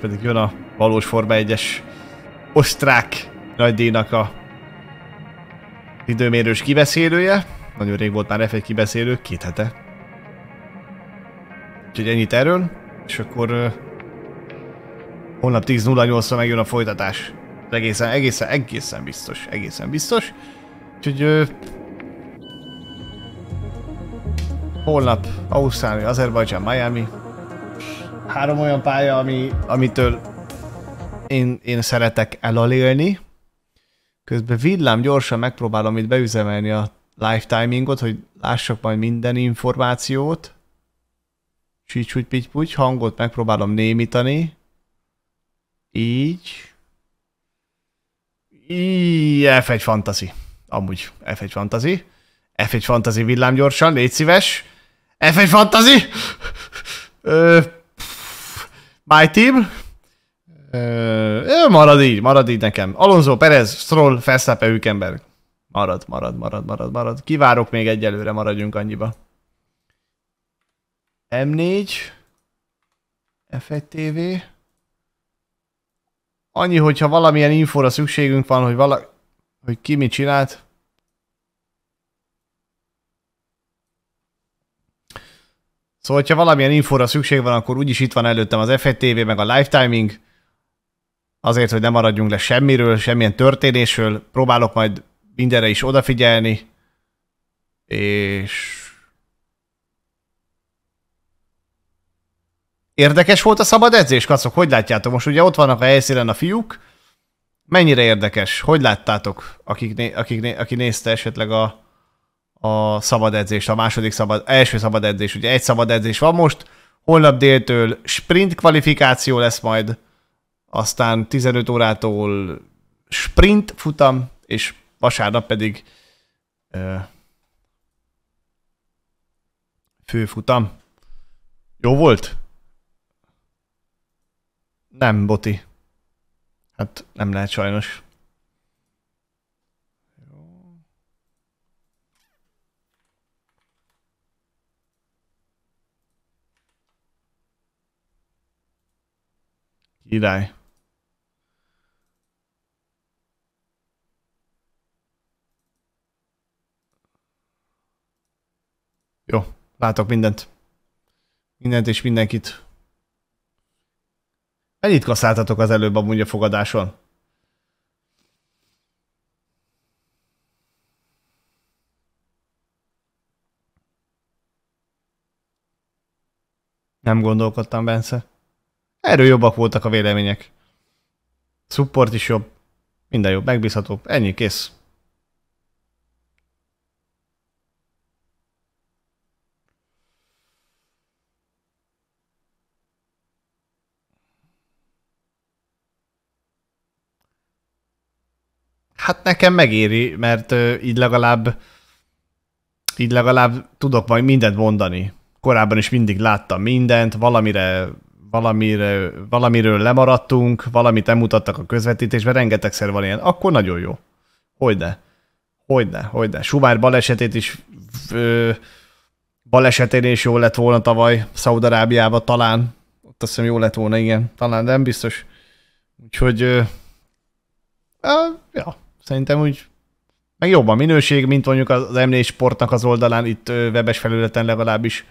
Most pedig jön a valós Forma 1-es osztrák nagydíjnak a időmérős kibeszélője. Nagyon rég volt már F1 kibeszélő, két hete. Úgyhogy ennyit erről, és akkor uh, holnap 10.08-ra megjön a folytatás. Egészen, egészen, egészen biztos, egészen biztos. Úgyhogy uh, holnap Ausztrália, Azerbajdzsán, Miami. Három olyan pálya, ami, amitől én, én szeretek elalélni. Közben villám gyorsan megpróbálom itt beüzemelni a live timingot, hogy lássak majd minden információt. Csícsúgy pitypugy, hangot megpróbálom némítani. Így. Így, F1 Fantasy. Amúgy F1 Fantasy. F1 Fantasy villám gyorsan, légy szíves. F1 Fantasy! Team. Ö, marad így, marad így nekem. Alonso, Perez, Stroll, Verstappen, Hülkenberg. Marad, marad, marad, marad, marad. Kivárok még egyelőre, maradjunk annyiba. M4. F1 TV. Annyi, hogyha valamilyen infóra szükségünk van, hogy vala... hogy ki mit csinált. Szóval, hogyha valamilyen infóra szükség van, akkor úgyis itt van előttem az F1 TV, meg a live timing. Azért, hogy ne maradjunk le semmiről, semmilyen történésről. Próbálok majd mindenre is odafigyelni. És... Érdekes volt a szabad edzés, kacok? Hogy látjátok? Most ugye ott vannak a helyszínen a fiúk. Mennyire érdekes? Hogy láttátok, akik, né- akik né- aki nézte esetleg a, a szabad edzést, a második szabad, első szabad edzés, ugye egy szabad edzés van most, holnap déltől sprint kvalifikáció lesz majd, aztán 15 órától sprint futam, és vasárnap pedig ö, főfutam. Jó volt? Nem, Boti. Hát nem lehet sajnos. Király. Jó, látok mindent. Mindent és mindenkit. Mennyit kaszáltatok az előbb a fogadáson? Nem gondolkodtam, Bence. Erről jobbak voltak a vélemények. Support is jobb. Minden jobb, megbízható. Ennyi, kész. Hát nekem megéri, mert így legalább így legalább tudok majd mindent mondani. Korábban is mindig láttam mindent, valamire valamire, valamiről lemaradtunk, valamit nem mutattak a közvetítésben, rengetegszer van ilyen, akkor nagyon jó. Hogyne. Hogyne, hogyne. Sumár balesetét is ö, balesetén is jó lett volna tavaly Szaudarábiában talán. Ott azt hiszem jó lett volna, igen. Talán, nem biztos. Úgyhogy ö, ö, ja, szerintem úgy meg jobb a minőség, mint mondjuk az M4 Sportnak az oldalán, itt webes felületen legalábbis.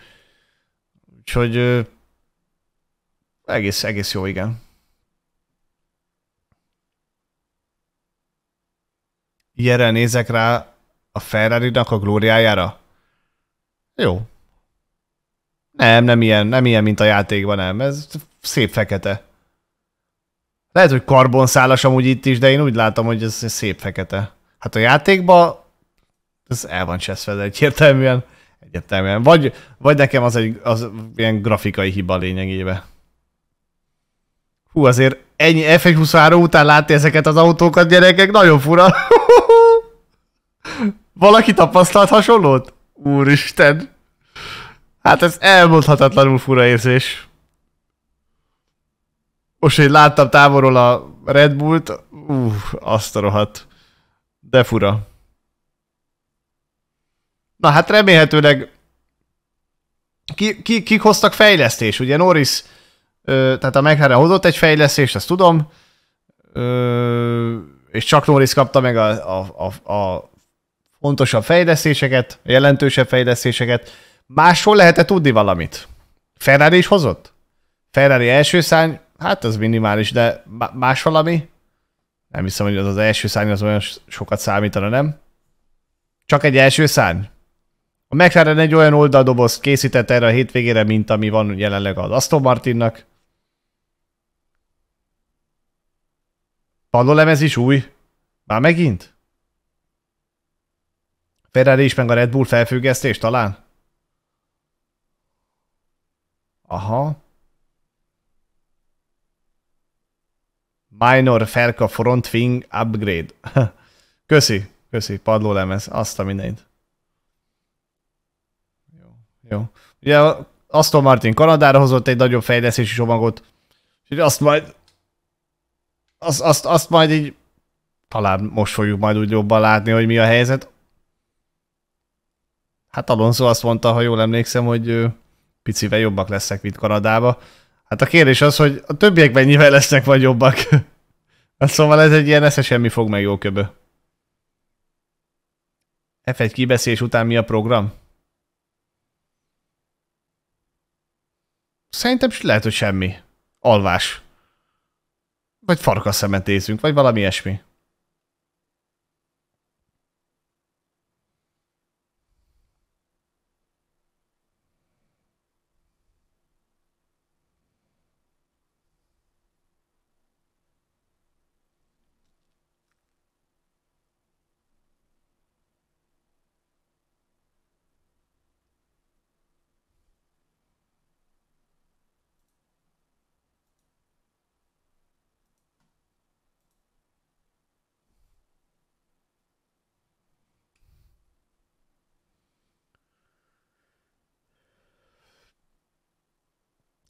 Úgyhogy ö, egész, egész jó, igen. Ilyenre nézek rá a ferrari a glóriájára? Jó. Nem, nem ilyen, nem ilyen, mint a játékban, nem. Ez szép fekete. Lehet, hogy karbonszálas amúgy itt is, de én úgy látom, hogy ez szép fekete. Hát a játékban ez el van cseszve egyértelműen. Egyértelműen. Vagy, vagy nekem az egy az ilyen grafikai hiba lényegében. Hú, azért ennyi F123 után látni ezeket az autókat, gyerekek, nagyon fura. Valaki tapasztalt hasonlót? Úristen. Hát ez elmondhatatlanul fura érzés. Most, hogy láttam távolról a Red Bullt, uh, azt a rohadt. De fura. Na hát remélhetőleg ki, ki, kik hoztak fejlesztés, ugye Norris tehát a McLaren hozott egy fejlesztést, ezt tudom, és csak Norris kapta meg a, a, a, a fontosabb fejlesztéseket, jelentősebb fejlesztéseket. Máshol lehet-e tudni valamit? Ferrari is hozott? Ferrari első szárny, hát az minimális, de más valami? Nem hiszem, hogy az az első szárny az olyan sokat számítana, nem? Csak egy első szárny? A McLaren egy olyan oldaldobozt készített erre a hétvégére, mint ami van jelenleg az Aston Martinnak. Padlólemez is új? Már megint? Ferrari is meg a Red Bull felfüggesztés talán? Aha. Minor Felka Front Wing Upgrade. köszi, köszi, padlólemez, azt a mindent. Jó, jó. Ugye Aston Martin Kanadára hozott egy nagyobb fejlesztési csomagot, és azt majd azt, azt, azt majd így talán most fogjuk majd úgy jobban látni, hogy mi a helyzet. Hát Alonso azt mondta, ha jól emlékszem, hogy picivel jobbak lesznek, mint Kanadába. Hát a kérdés az, hogy a többiek mennyivel lesznek vagy jobbak. hát szóval ez egy ilyen semmi fog meg jó köbö. F1 kibeszélés után mi a program? Szerintem lehet, hogy semmi. Alvás. Vagy farkaszemet nézünk, vagy valami ilyesmi.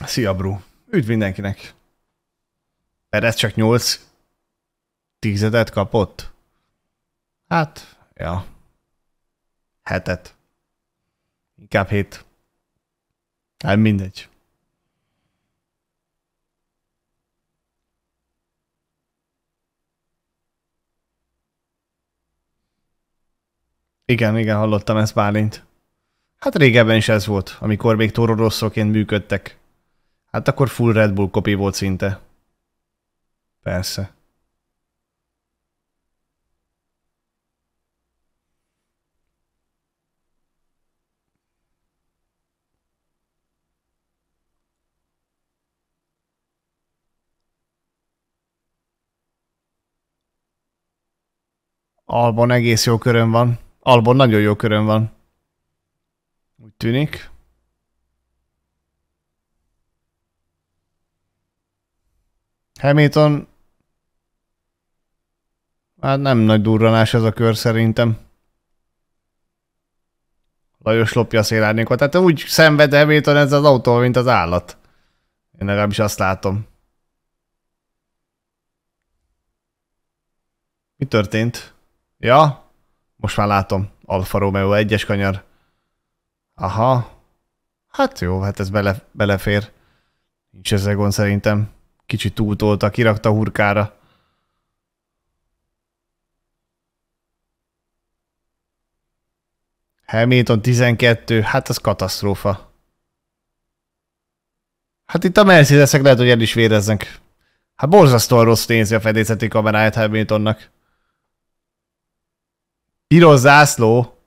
Szia, Bru. Üdv mindenkinek. ez csak 8 tízedet kapott? Hát, ja. Hetet. Inkább hét. Hát mindegy. Igen, igen, hallottam ezt Bálint. Hát régebben is ez volt, amikor még Toro működtek. Hát akkor full Red Bull kopi volt szinte. Persze. Albon egész jó körön van. Albon nagyon jó körön van. Úgy tűnik. Hamilton Hát nem nagy durranás ez a kör szerintem. Lajos lopja a szélárnyékot. Tehát úgy szenved Hamilton ez az autó, mint az állat. Én legalábbis azt látom. Mi történt? Ja, most már látom. Alfa Romeo egyes kanyar. Aha. Hát jó, hát ez bele, belefér. Nincs ezzel gond szerintem. Kicsit túltolta, kirakta hurkára. Hamilton 12, hát az katasztrófa. Hát itt a Mercedesek lehet, hogy el is véreznek. Hát borzasztóan rossz nézi a fedélzeti kameráját Hamiltonnak. Piros zászló.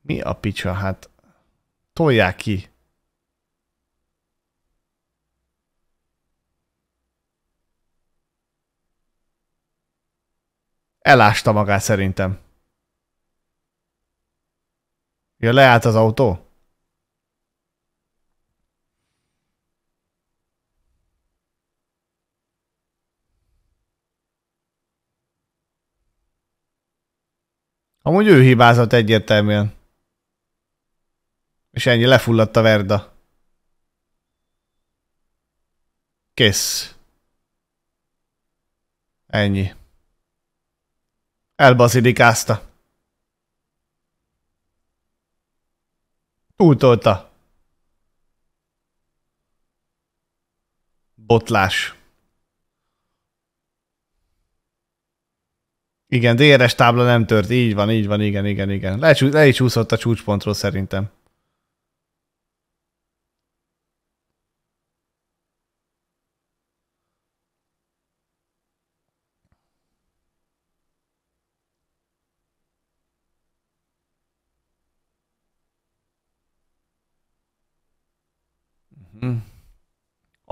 Mi a picsa? Hát tolják ki. Elásta magát szerintem. Ja, leállt az autó? Amúgy ő hibázott egyértelműen. És ennyi, lefulladt a Verda. Kész. Ennyi. Elbazilikázta. Túltolta. botlás. Igen, DRS tábla nem tört, így van, így van, igen, igen, igen. Le, le is úszott a csúcspontról szerintem.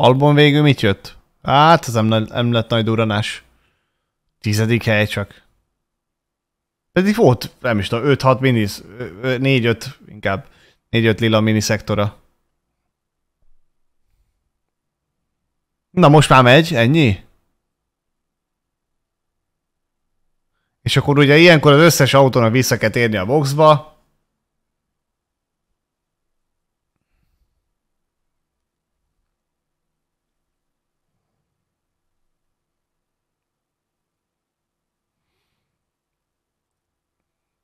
Albon végül mit jött? Hát, ez nem, nem lett nagy duranás. Tizedik hely csak. Pedig volt, nem is tudom, 5-6 minis, 4-5 inkább, 4-5 lila mini szektora. Na most már megy, ennyi? És akkor ugye ilyenkor az összes autónak vissza kell térni a boxba,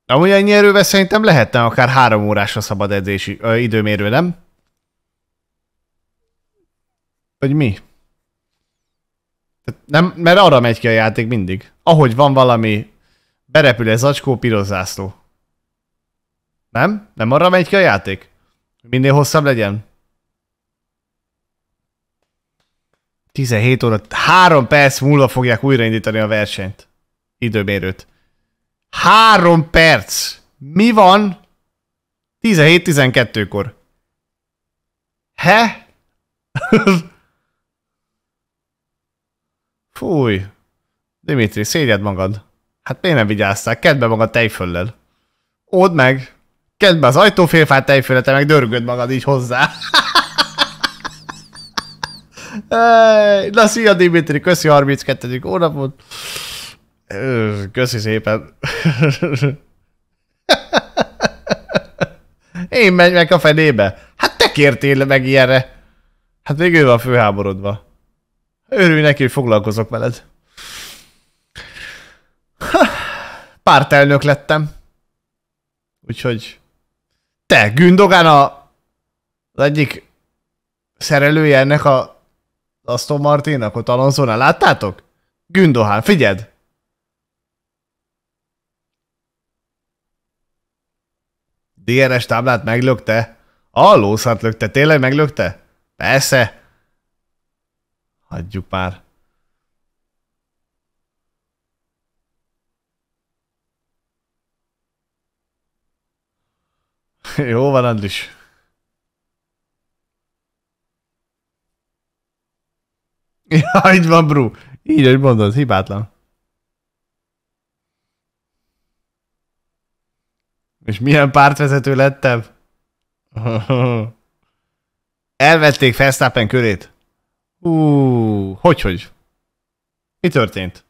Amúgy ennyi erővel szerintem lehetne akár három órásra szabad edzési ö, időmérő, nem? Vagy mi? Nem, mert arra megy ki a játék mindig. Ahogy van valami, berepül egy zacskó, piros zászló. Nem? Nem arra megy ki a játék? Minél hosszabb legyen? 17 óra, 3 perc múlva fogják újraindítani a versenyt. Időmérőt. Három perc. Mi van? 17-12-kor. He? Fúj. Dimitri, szégyed magad. Hát miért nem vigyáztál? Kedd be magad tejföllel. Ód meg. Kedd be az ajtófélfát tejfölle, te meg dörgöd magad így hozzá. Na szia Dimitri, köszi 32. hónapot. Köszi szépen. Én megy meg a fenébe. Hát te kértél meg ilyenre. Hát még ő van főháborodva. Örülj neki, hogy foglalkozok veled. Pártelnök lettem. Úgyhogy te, Gündogán a, az egyik szerelője ennek a Aston Martinnak, ott Alonso-nál láttátok? Gündohán, figyeld! DRS táblát meglökte? A lószart lökte, tényleg meglökte? Persze. Hagyjuk már. Jó van, Andris. Ja, így van, Bru. Így, hogy mondod, hibátlan. És milyen pártvezető lettem? Elvették Verstappen körét. Ú, hogy, hogy? Mi történt?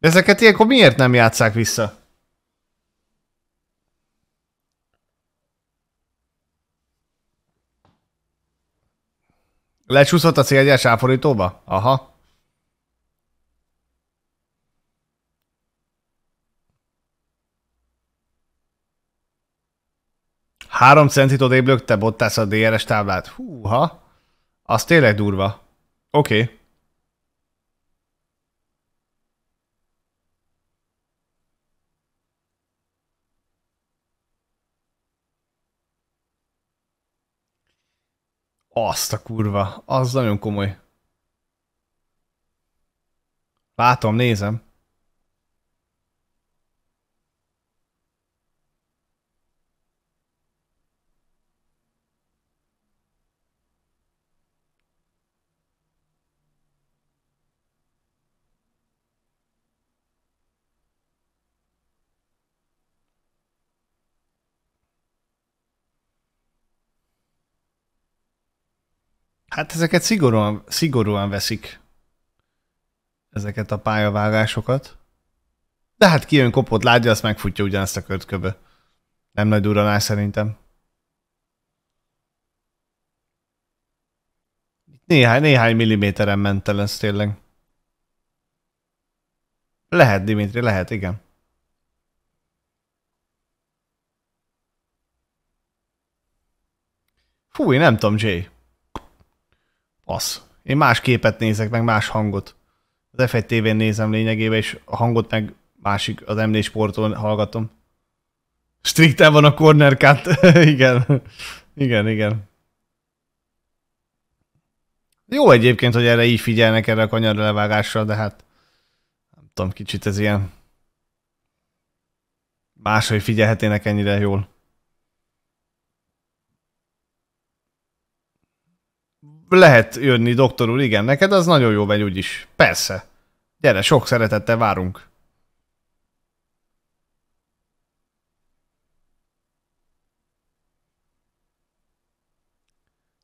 Ezeket ilyenkor miért nem játszák vissza? Lecsúszott a célgyás áforítóba? Aha. 3 centit odébb lökte Bottas a DRS táblát. Húha, az tényleg durva. Oké. Okay. Azt a kurva, az nagyon komoly. Látom, nézem. Hát ezeket szigorúan, szigorúan veszik. Ezeket a pályavágásokat. De hát kijön kopott lágya, azt megfutja ugyanezt a körtköbö. Nem nagy duranás szerintem. Néhány, néhány milliméteren ment el ez tényleg. Lehet, Dimitri, lehet, igen. Fúj, nem tudom, Jay. Passz. Én más képet nézek, meg más hangot. Az F1 TV-n nézem lényegében, és a hangot meg másik, az MD sporton hallgatom. Strikten van a corner cut. igen. Igen, igen. Jó egyébként, hogy erre így figyelnek erre a kanyar levágásra, de hát nem tudom, kicsit ez ilyen máshogy figyelhetének ennyire jól. Lehet jönni, doktor úr, igen, neked az nagyon jó megy úgyis. Persze. Gyere, sok szeretettel várunk.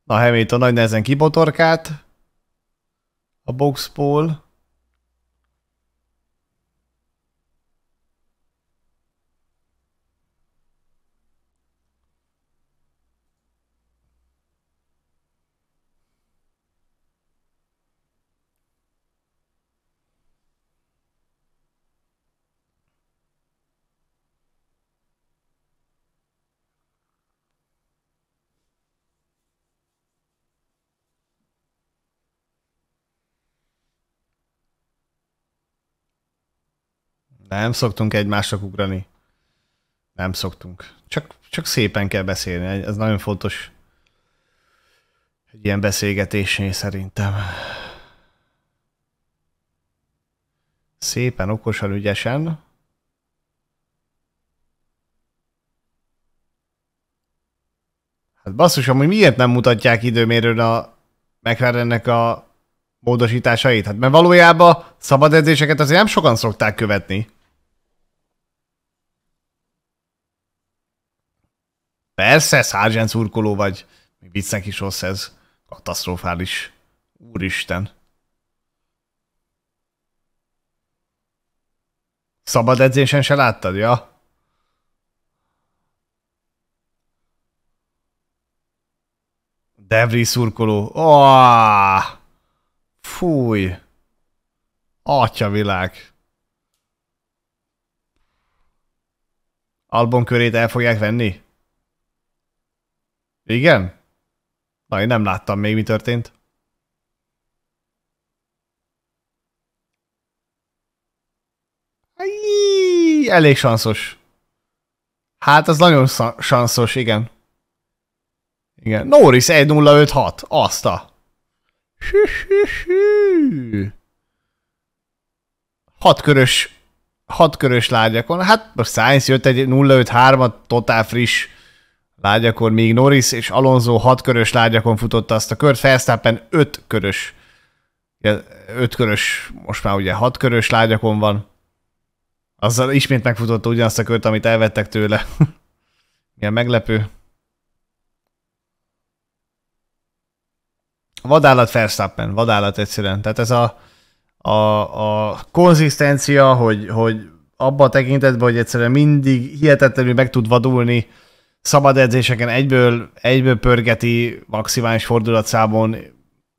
Na, Hamilton nagy nehezen kibotorkált a boxból. Nem szoktunk egymásra ugrani. Nem szoktunk. Csak, csak szépen kell beszélni. Ez nagyon fontos. Egy ilyen beszélgetésnél szerintem. Szépen, okosan, ügyesen. Hát basszus, amúgy miért nem mutatják időmérőn a McLarennek a módosításait? Hát mert valójában szabad edzéseket azért nem sokan szokták követni. Persze, Sargent szurkoló vagy. Mi viccnek is rossz ez. Katasztrofális. Úristen. Szabad edzésen se láttad, ja? Devri szurkoló. Oh! Fúj. Atya világ. Albon körét el fogják venni? Igen? Na, én nem láttam még, mi történt. Ajj, elég sanszos. Hát, az nagyon sanszos, igen. Igen. Norris 1056. Azt a. Hatkörös, hatkörös lágyakon. Hát most Science jött egy 053-at, totál friss lágyakon, míg Norris és Alonso 6 körös lágyakon futotta azt a kört, Verstappen 5 körös, 5 körös, most már ugye 6 körös lágyakon van. Azzal ismét megfutotta ugyanazt a kört, amit elvettek tőle. Igen, meglepő. Vadállat Verstappen, vadállat egyszerűen. Tehát ez a, a, a konzisztencia, hogy, hogy abban a tekintetben, hogy egyszerűen mindig hihetetlenül meg tud vadulni, szabad edzéseken egyből, egyből pörgeti maximális fordulatszámon,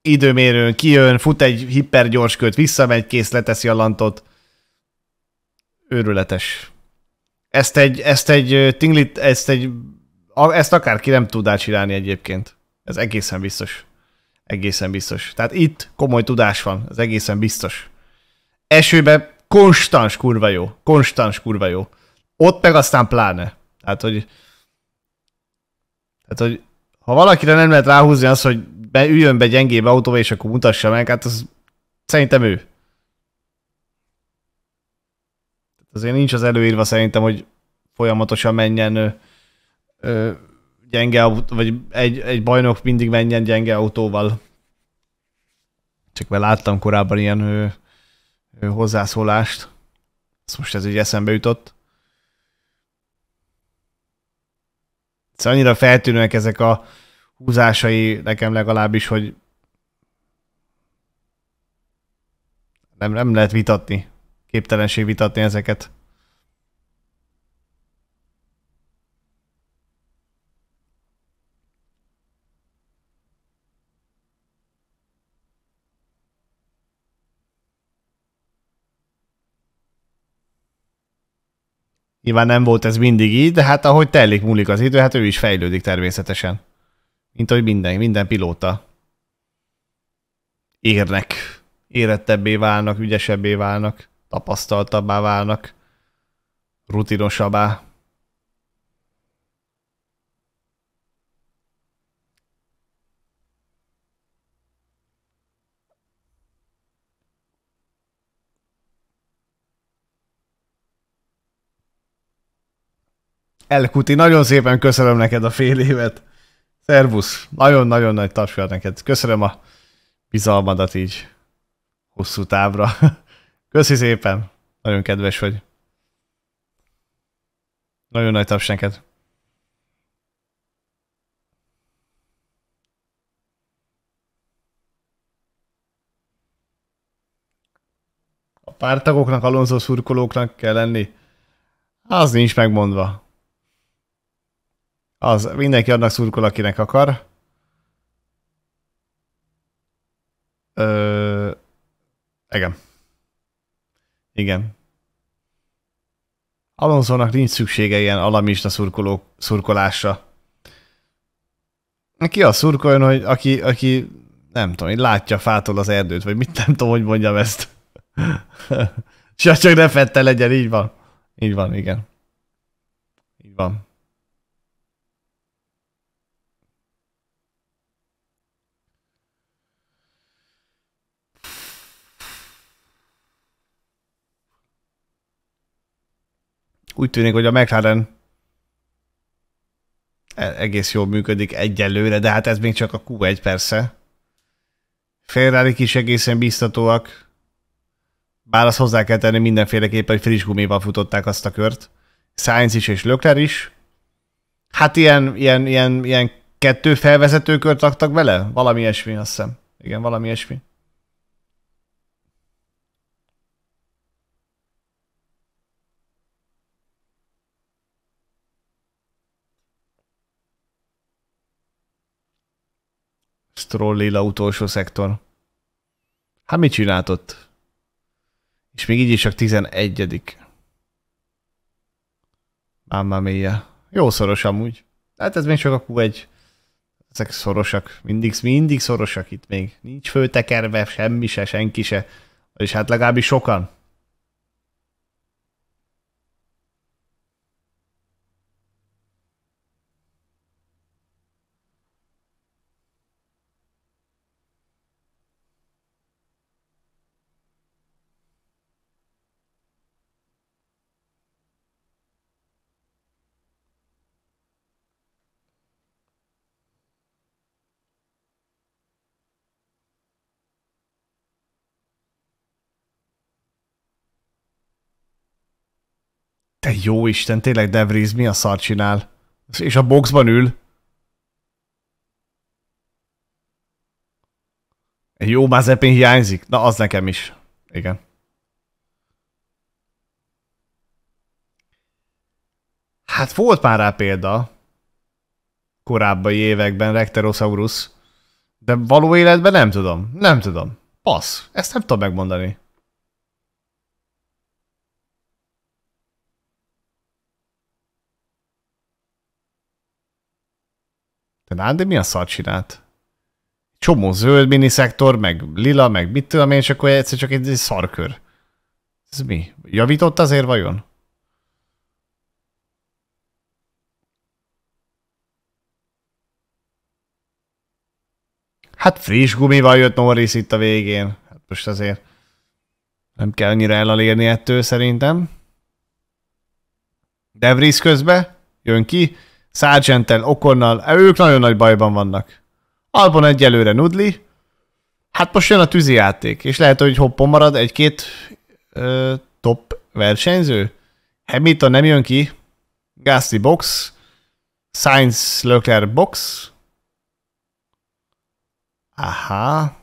időmérőn kijön, fut egy hipergyors köt, visszamegy, kész, leteszi a lantot. Őrületes. Ezt egy, ezt egy tinglit, ezt egy, ezt akárki nem tud csinálni egyébként. Ez egészen biztos. Egészen biztos. Tehát itt komoly tudás van, ez egészen biztos. Esőbe konstans kurva jó. Konstans kurva jó. Ott meg aztán pláne. Tehát, hogy tehát, hogy ha valakire nem lehet ráhúzni azt, hogy be, üljön be gyengébb autóba, és akkor mutassa meg, hát az szerintem ő. Azért nincs az előírva szerintem, hogy folyamatosan menjen ö, ö, gyenge autó, vagy egy, egy bajnok mindig menjen gyenge autóval. Csak mert láttam korábban ilyen ö, ö, hozzászólást. Ezt most ez így eszembe jutott. Szóval annyira feltűnőek ezek a húzásai nekem legalábbis, hogy nem, nem lehet vitatni. Képtelenség vitatni ezeket. Nyilván nem volt ez mindig így, de hát ahogy telik múlik az idő, hát ő is fejlődik természetesen. Mint ahogy minden, minden pilóta. Érnek. Érettebbé válnak, ügyesebbé válnak, tapasztaltabbá válnak, rutinosabbá. Elkuti, nagyon szépen köszönöm neked a fél évet. Szervusz, nagyon-nagyon nagy tapsol neked. Köszönöm a bizalmadat így hosszú távra. Köszi szépen, nagyon kedves vagy. Nagyon nagy taps neked. A pártagoknak, Alonso szurkolóknak kell lenni. Az nincs megmondva. Az, mindenki annak szurkol, akinek akar. Ö... Igen. Igen. Alonsonak nincs szüksége ilyen alamista szurkoló, szurkolásra. Ki a szurkoljon, hogy aki, aki nem tudom, hogy látja fától az erdőt, vagy mit nem tudom, hogy mondjam ezt. csak ne fette legyen, így van. Így van, igen. Így van. Úgy tűnik, hogy a McLaren e- egész jól működik egyelőre, de hát ez még csak a Q1 persze. ferrari is egészen biztatóak, bár azt hozzá kell tenni mindenféleképpen, hogy friss gumival futották azt a kört. Sainz is és Lökler is. Hát ilyen, ilyen, ilyen, ilyen kettő felvezetőkört raktak bele? Valami ilyesmi, azt hiszem. Igen, valami ilyesmi. Stroll lila utolsó szektor. Hát mit csinált ott? És még így is csak 11 Máma mélye. Jó szoros amúgy. Hát ez még csak a Q1. Ezek szorosak. Mindig, mindig szorosak itt még. Nincs főtekerve, semmi se, senki se. És hát legalábbis sokan. Te jó Isten, tényleg De Vries mi a szar csinál? És a boxban ül. Egy jó Mazepin hiányzik? Na, az nekem is. Igen. Hát volt már rá példa. Korábbi években Recterosaurus. De való életben nem tudom. Nem tudom. Passz. Ezt nem tudom megmondani. De Nándi mi a szar csinált? Csomó zöld miniszektor, meg lila, meg mit tudom én, és akkor egyszer csak egy, egy szarkör. Ez mi? Javított azért vajon? Hát friss gumival jött Norris itt a végén. Hát most azért nem kell annyira elalérni ettől szerintem. Devries közbe jön ki, Sargentel, Okonnal, e, ők nagyon nagy bajban vannak. Albon egyelőre Nudli, hát most jön a tűzi játék, és lehet, hogy hoppon marad egy-két top versenyző. Hamilton nem jön ki, Gasly box, Sainz Leclerc box. Aha.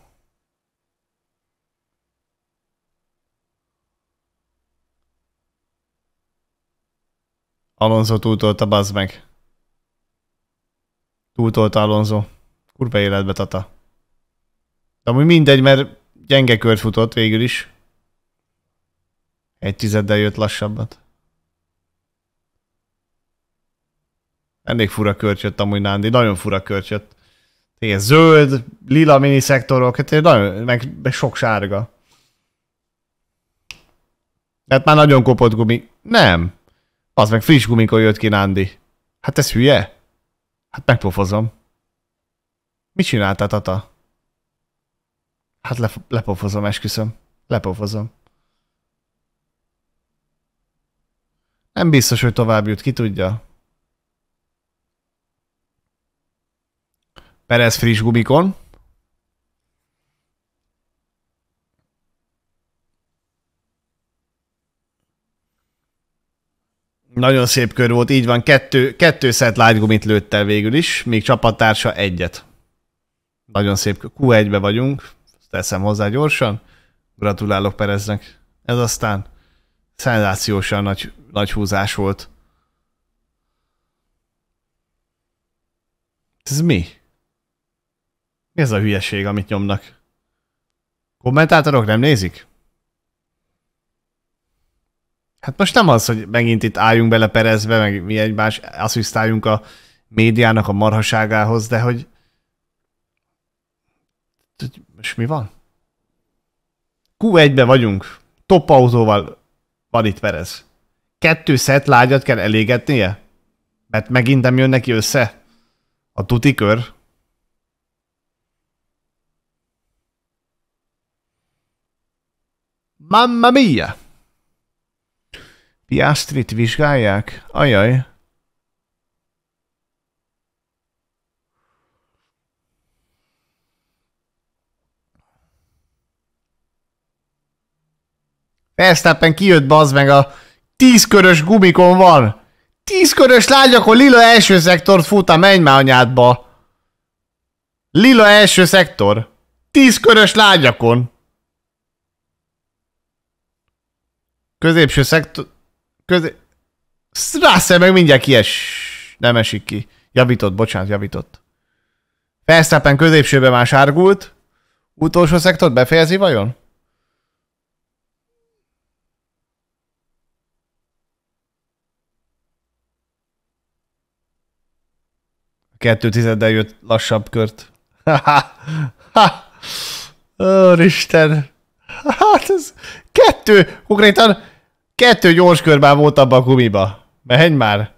Alonso túltolta, bazd meg. Túltolta Alonso. Kurva életbe tata. De amúgy mindegy, mert gyenge kört futott végül is. Egy tizeddel jött lassabbat. Elég fura kört jött amúgy Nándi, nagyon fura kört jött. Igen, zöld, lila mini szektorok, hát nagyon, meg, meg sok sárga. Hát már nagyon kopott gumi. Nem. Az meg friss gumikor jött ki Nandi. Hát ez hülye? Hát megpofozom. Mit csináltál, Tata? Hát le, lepofozom, esküszöm. Lepofozom. Nem biztos, hogy tovább jut, ki tudja. Perez friss gumikon. Nagyon szép kör volt, így van, kettő, kettő szett lágygumit lőtt el végül is, még csapattársa egyet. Nagyon szép, Q1-be vagyunk, teszem hozzá gyorsan. Gratulálok Pereznek. Ez aztán szenzációsan nagy, nagy húzás volt. Ez mi? Mi ez a hülyeség, amit nyomnak? Kommentátorok nem nézik? Hát most nem az, hogy megint itt álljunk bele Perezbe, meg mi egymás asszisztáljunk a médiának a marhaságához, de hogy... És mi van? Q1-be vagyunk. Top autóval van itt Perez. Kettő szett lágyat kell elégetnie? Mert megint nem jön neki össze? A tuti kör? Mamma mia! Piastrit vizsgálják? Ajaj. Verstappen kijött bazd meg a tízkörös gumikon van. Tízkörös lágyakon lila első szektort fut a menj már anyádba. Lila első szektor. Tízkörös lágyakon. Középső szektor... Közé... Russell meg mindjárt kies... Nem esik ki. Javított, bocsánat, javított. Verstappen középsőbe már sárgult. Utolsó szektort befejezi vajon? Kettő tizeddel jött lassabb kört. Isten. Hát ez kettő, konkrétan kettő gyors kör már volt abban a gumiba. Menj már.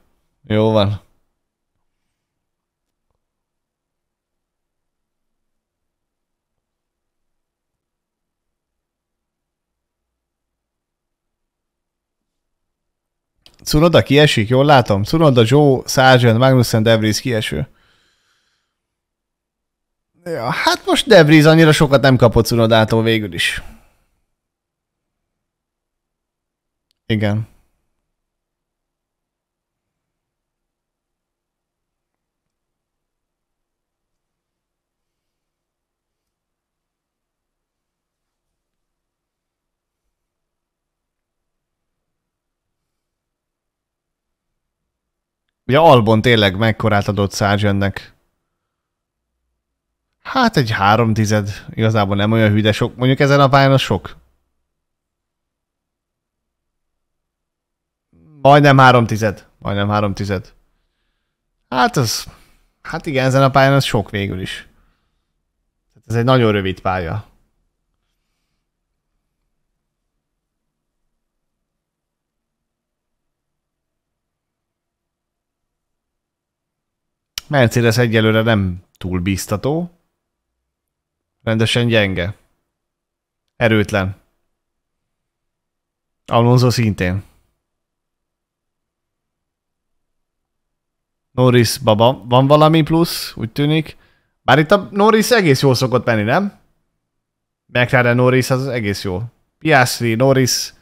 Jó van. Cunoda kiesik, jól látom. Cunoda, Joe, Sargent, Magnussen, Devries kieső. Ja, hát most Devries annyira sokat nem kapott Cunodától végül is. Igen. Ugye Albon tényleg mekkorát adott Sargentnek? Hát egy három tized, igazából nem olyan hűde sok. Mondjuk ezen a pályán az sok. Majdnem három tized. Majdnem három tized. Hát az... Hát igen, ezen a pályán az sok végül is. Ez egy nagyon rövid pálya. Mercedes egyelőre nem túl bíztató. Rendesen gyenge. Erőtlen. Alonso szintén. Norris baba, van valami plusz, úgy tűnik. Bár itt a Norris egész jól szokott menni, nem? McLaren Norris az egész jó. Piastri, Norris,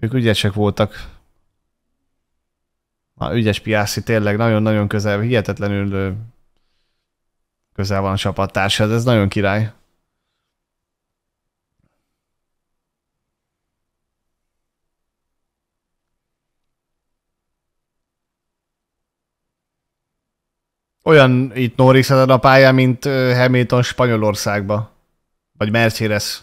ők ügyesek voltak. Na, ügyes Piastri, tényleg nagyon-nagyon közel, hihetetlenül közel van a csapattársad, ez nagyon király. Olyan itt Norris ezen a pályán, mint Hamilton Spanyolországba. Vagy Mercedes.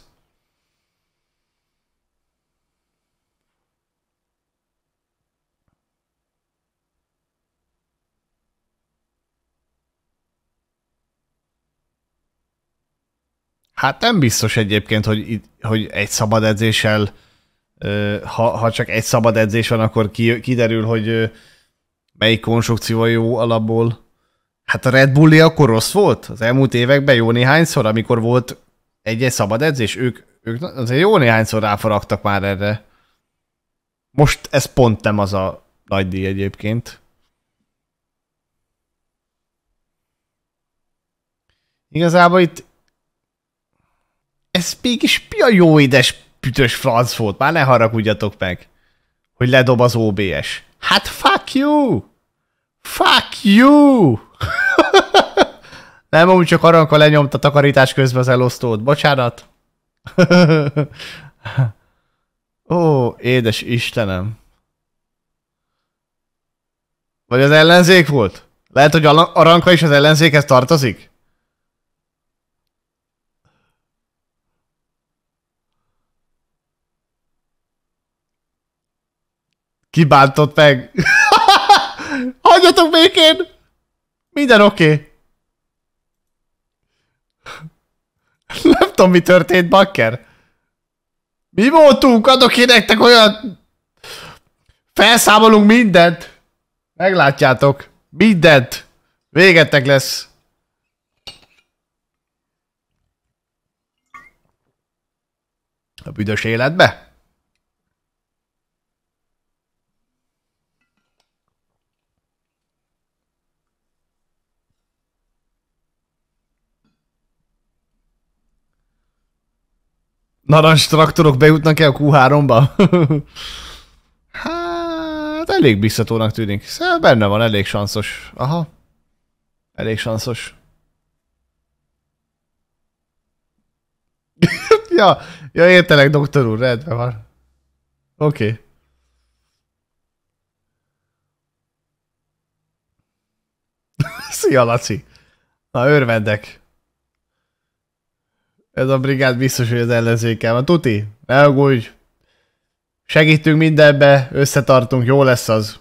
Hát nem biztos egyébként, hogy, hogy egy szabad edzéssel, ha, ha csak egy szabad edzés van, akkor kiderül, hogy melyik konstrukció jó alapból. Hát a Red Bulli akkor rossz volt az elmúlt években jó néhányszor, amikor volt egy-egy szabad edzés, ők, ők azért jó néhányszor ráfaragtak már erre. Most ez pont nem az a nagy díj egyébként. Igazából itt ez mégis mi a jó édes pütös franc volt? Már ne haragudjatok meg, hogy ledob az OBS. Hát fuck you! Fuck you! Nem, úgy csak aranka lenyomta takarítás közben az elosztót. Bocsánat. Ó, édes Istenem. Vagy az ellenzék volt? Lehet, hogy Aranka is az ellenzékhez tartozik? Kibántott meg. Hagyjatok békén! Minden oké. Okay. Nem tudom, mi történt, bakker. Mi voltunk? Adok én nektek olyan... Felszámolunk mindent. Meglátjátok. Mindent. Végetek lesz. A büdös életbe? Narancs traktorok bejutnak el a Q3-ba? hát elég biztatónak tűnik. Szóval benne van, elég sanszos. Aha. Elég sanszos. ja, ja, értelek, doktor úr, rendben van. Oké. Okay. Szia, Laci. Na, örvendek. Ez a brigád biztos, hogy az ellenzékkel van. Tuti, ne aggódj. Segítünk mindenbe, összetartunk, jó lesz az.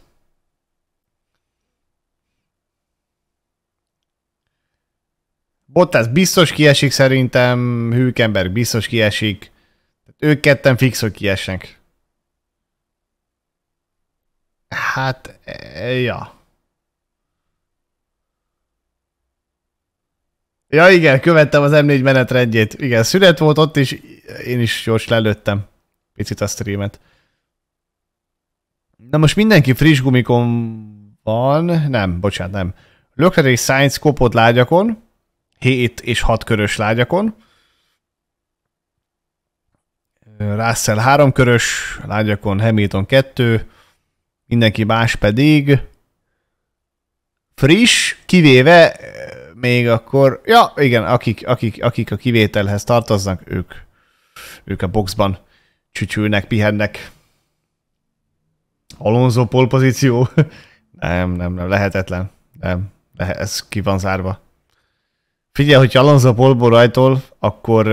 Bottas biztos kiesik szerintem, Hülkenberg biztos kiesik. Ők ketten fix, hogy kiesnek. Hát, e, ja. Ja igen, követtem az M4 menetrendjét. Igen, szünet volt ott is, én is gyors lelőttem picit a streamet. Na most mindenki friss gumikon van, nem, bocsánat, nem. Lökler és Science kopott lágyakon, 7 és 6 körös lágyakon. Russell 3 körös lágyakon, Hamilton 2, mindenki más pedig friss, kivéve még akkor, ja, igen, akik, akik, akik a kivételhez tartoznak, ők, ők a boxban csücsülnek, pihennek. Alonso polpozíció. nem, nem, nem, lehetetlen. Nem, ez ki van zárva. Figyelj, hogyha Alonso polból rajtol, akkor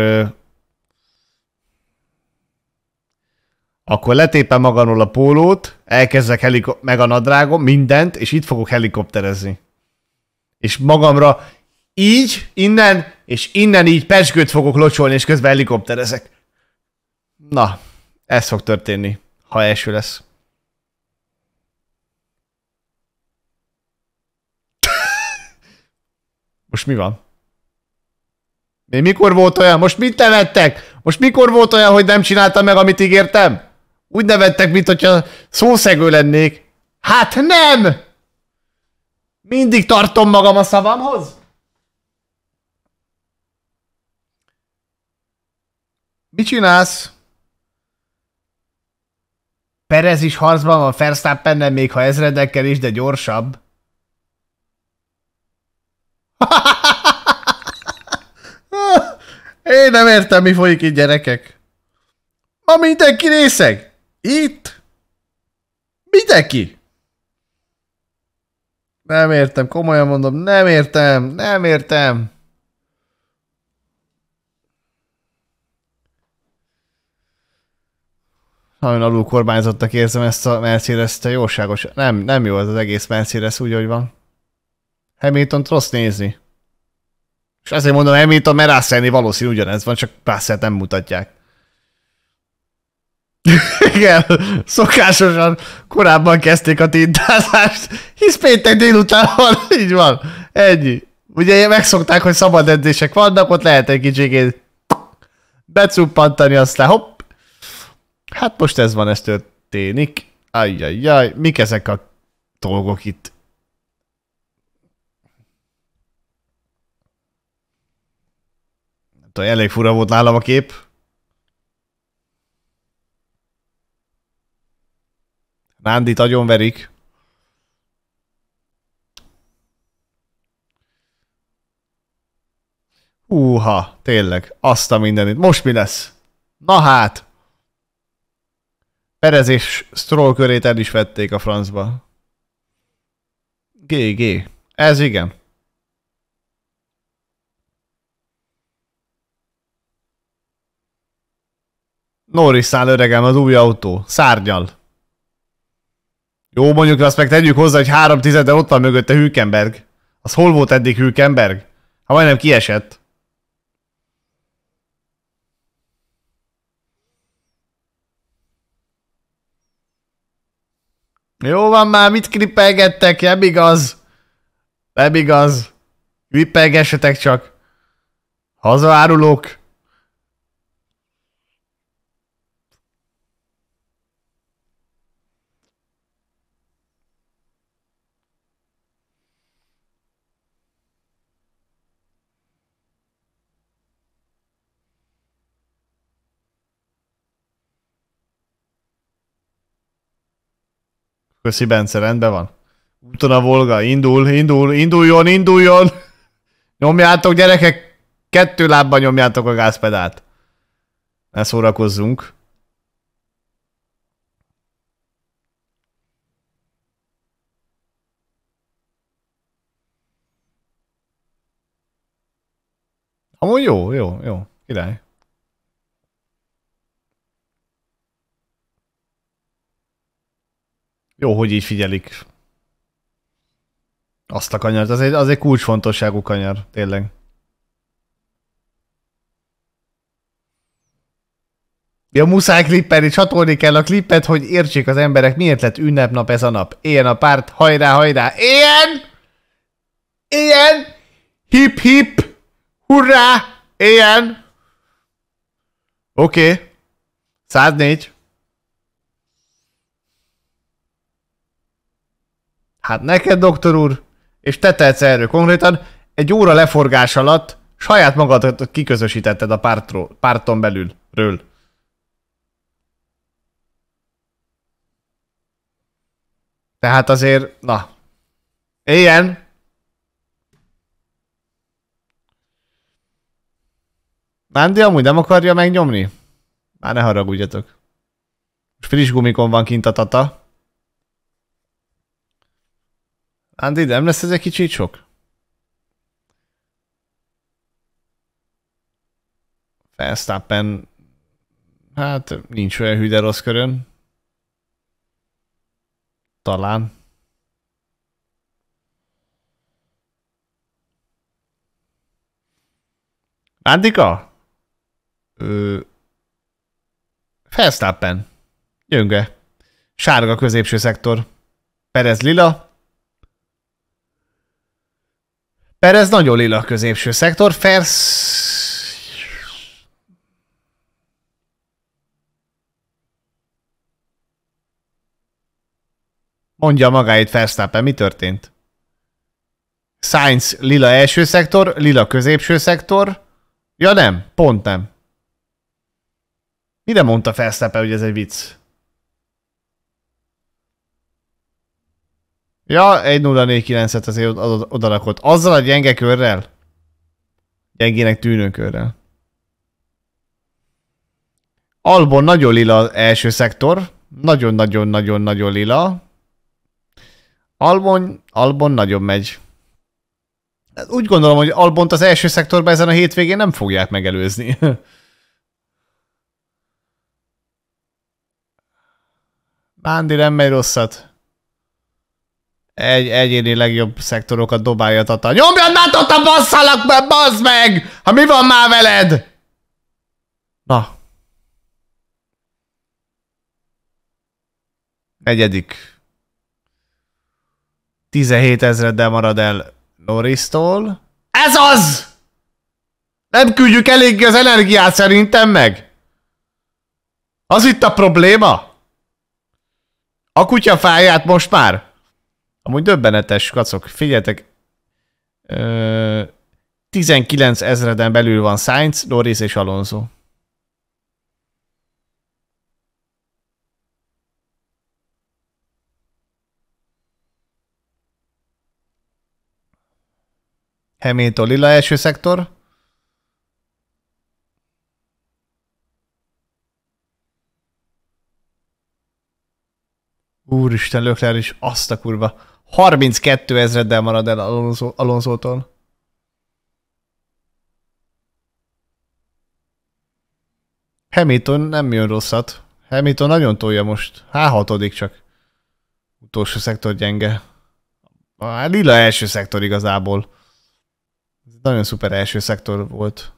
akkor letépem magamról a pólót, elkezdek heliko- meg a nadrágom, mindent, és itt fogok helikopterezni. És magamra így, innen, és innen így pesgőt fogok locsolni, és közben helikopterezek. Na, ez fog történni, ha első lesz. Most mi van? Mi mikor volt olyan? Most mit tevettek? Most mikor volt olyan, hogy nem csináltam meg, amit ígértem? Úgy nevettek, mint hogyha szószegő lennék. Hát nem! Mindig tartom magam a szavamhoz. Mit csinálsz? Perez is harcban van verstappen még ha ezredekkel is, de gyorsabb. Én nem értem, mi folyik itt, gyerekek. Ma mindenki részeg. Itt? Mindenki. Nem értem, komolyan mondom, nem értem, nem értem. Nagyon alul kormányzottak érzem ezt a mercedes te jóságos. Nem, nem jó ez az egész Mercedes úgy, hogy van. Hamilton rossz nézni. És ezért mondom, Hamilton, mert Russellnél valószínű ugyanez van, csak Russell nem mutatják. Igen, szokásosan korábban kezdték a tintázást, hisz péntek délután van, így van, ennyi. Ugye megszokták, hogy szabad edzések vannak, ott lehet egy kicsikét becuppantani, aztán hopp. Hát most ez van, ez történik. Ajjajjaj, mik ezek a dolgok itt? Nem tudom, elég fura volt nálam a kép. Nándit agyonverik. Húha, tényleg, azt a mindenit. Most mi lesz? Na hát! Perez és Stroll körét el is vették a francba. GG. Ez igen. Norris száll öregem az új autó. Szárnyal. Jó, mondjuk azt meg tegyük hozzá, hogy három tizede ott van mögötte Hülkenberg. Az hol volt eddig Hülkenberg? Ha majdnem kiesett. Jó van már, mit klippelgettek? Nem igaz. Nem igaz. Klippelgessetek csak. Hazaárulók. Köszi Bence, rendben van. Úton a Volga, indul, indul, induljon, induljon! Nyomjátok gyerekek, kettő lábban nyomjátok a gázpedált. Ne szórakozzunk. Amúgy jó, jó, jó, király. Jó, hogy így figyelik. Azt a kanyart, az egy, az egy kulcsfontosságú kanyar, tényleg. Ja, muszáj klippelni, csatolni kell a klippet, hogy értsék az emberek, miért lett ünnepnap ez a nap. Éljen a párt, hajrá, hajrá, éljen! Éljen! Hip, hip! Hurrá! Éljen! Oké. Okay. 104. Hát neked, doktor úr, és te tetsz erről konkrétan, egy óra leforgás alatt saját magadat kiközösítetted a pártról, párton belül. Ről. Tehát azért, na, éljen! Nándi amúgy nem akarja megnyomni? Már ne haragudjatok. Friss gumikon van kint a tata. Andi, nem lesz ez egy kicsit sok? Verstappen, hát nincs olyan hű, rossz körön. Talán. Andika? Ö... Verstappen. Jönge. Sárga középső szektor. Perez lila. Perez nagyon lila középső szektor, Fers... Mondja magáit Verstappen, mi történt? Sainz lila első szektor, lila középső szektor. Ja nem, pont nem. Mire mondta Verstappen, hogy ez egy vicc? Ja, 1-0-4-9-et azért odalakott. Azzal a gyenge körrel? Gyengének tűnő körrel. Albon nagyon lila első szektor. Nagyon-nagyon-nagyon-nagyon lila. Albon, Albon nagyon megy. Úgy gondolom, hogy Albont az első szektorban ezen a hétvégén nem fogják megelőzni. Mándi nem megy rosszat. Egy, egyéni legjobb szektorokat dobálja Tata. Nyomjad már Tata, basszalak be, bazd meg! Ha mi van már veled? Na. Negyedik. 17 ezreddel marad el Norris-tól. Ez az! Nem küldjük eléggé az energiát szerintem meg. Az itt a probléma? A kutya fáját most már? Amúgy döbbenetes, kacok. Figyeljetek. Ö, 19 ezreden belül van Sainz, Norris és Alonso. Hamilton lila első szektor. Úristen, Lökler is azt a kurva. 32 ezreddel marad el Alonso, Alonso-tól. Hamilton nem jön rosszat. Hamilton nagyon tolja most. Há hatodik csak. Utolsó szektor gyenge. A lila első szektor igazából. Ez nagyon szuper első szektor volt.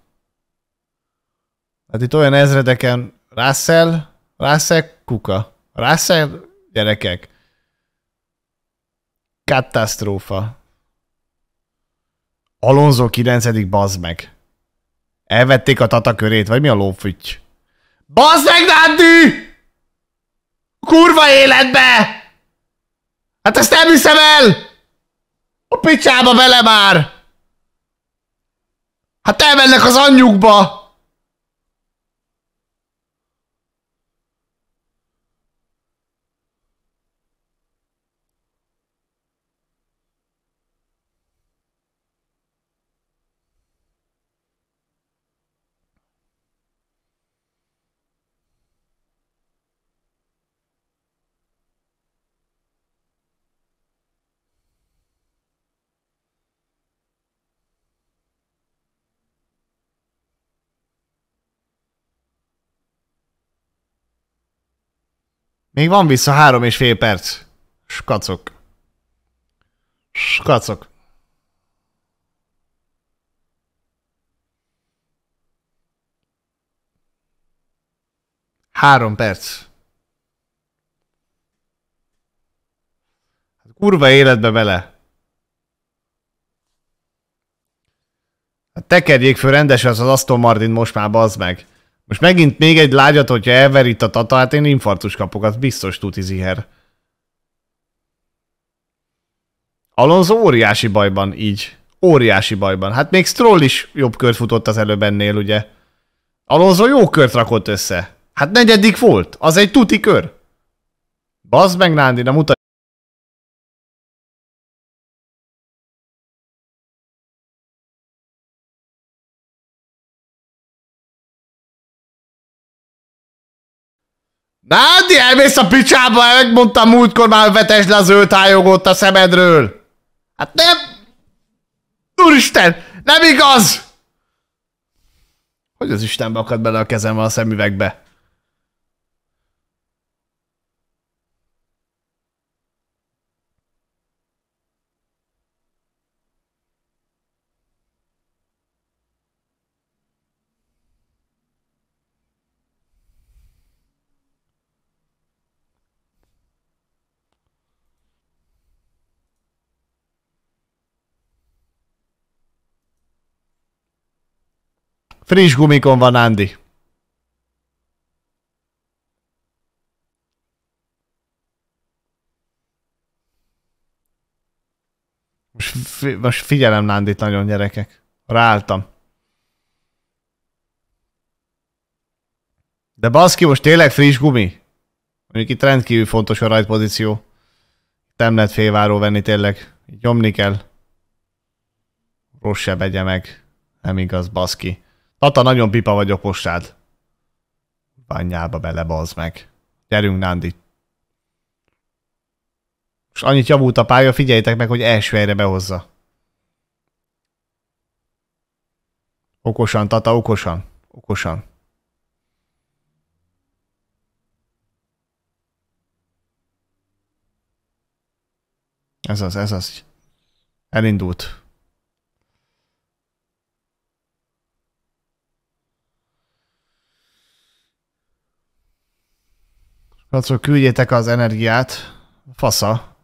Hát itt olyan ezredeken Russell, Russell kuka. Russell gyerekek. Katasztrófa. Alonso 9. bazd meg. Elvették a tata körét, vagy mi a lófüty? Bazd meg, Nandi! Kurva életbe! Hát ezt nem hiszem el! A picsába bele már! Hát elmennek az anyjukba! Még van vissza három és fél perc. Skacok. Skacok. Három perc. Hát kurva életbe bele. Hát tekerjék föl rendesen az Aston Martin most már, bazd meg. Most megint még egy lágyat, hogyha elver itt a tata, hát én infarktus kapok, az biztos tuti ziher. Alonso óriási bajban, így. Óriási bajban. Hát még Stroll is jobb kört futott az előbb ennél, ugye? Alonso jó kört rakott össze. Hát negyedik volt. Az egy tuti kör. Bazd meg, Nándi, na mutat. Nádi, elmész a picsába, megmondtam múltkor már, vetesd le az öltájogot a szemedről. Hát nem... Úristen, nem igaz! Hogy az Istenbe akad bele a kezem a szemüvegbe? Friss gumikon van, Andy. Most, fi most figyelem Nándit nagyon, gyerekek. Ráálltam. De baszki, most tényleg friss gumi? Mondjuk itt rendkívül fontos a rajtpozíció. Nem lehet félváró venni tényleg. Így nyomni kell. Rossz se begye meg. Nem igaz, baszki. Tata, nagyon pipa vagyok postád. Bányába bele, bazd meg. Gyerünk, Nándi. És annyit javult a pálya, figyeljétek meg, hogy első helyre behozza. Okosan, Tata, okosan. Okosan. Ez az, ez az. Elindult. Kacok, küldjétek az energiát. Fasza.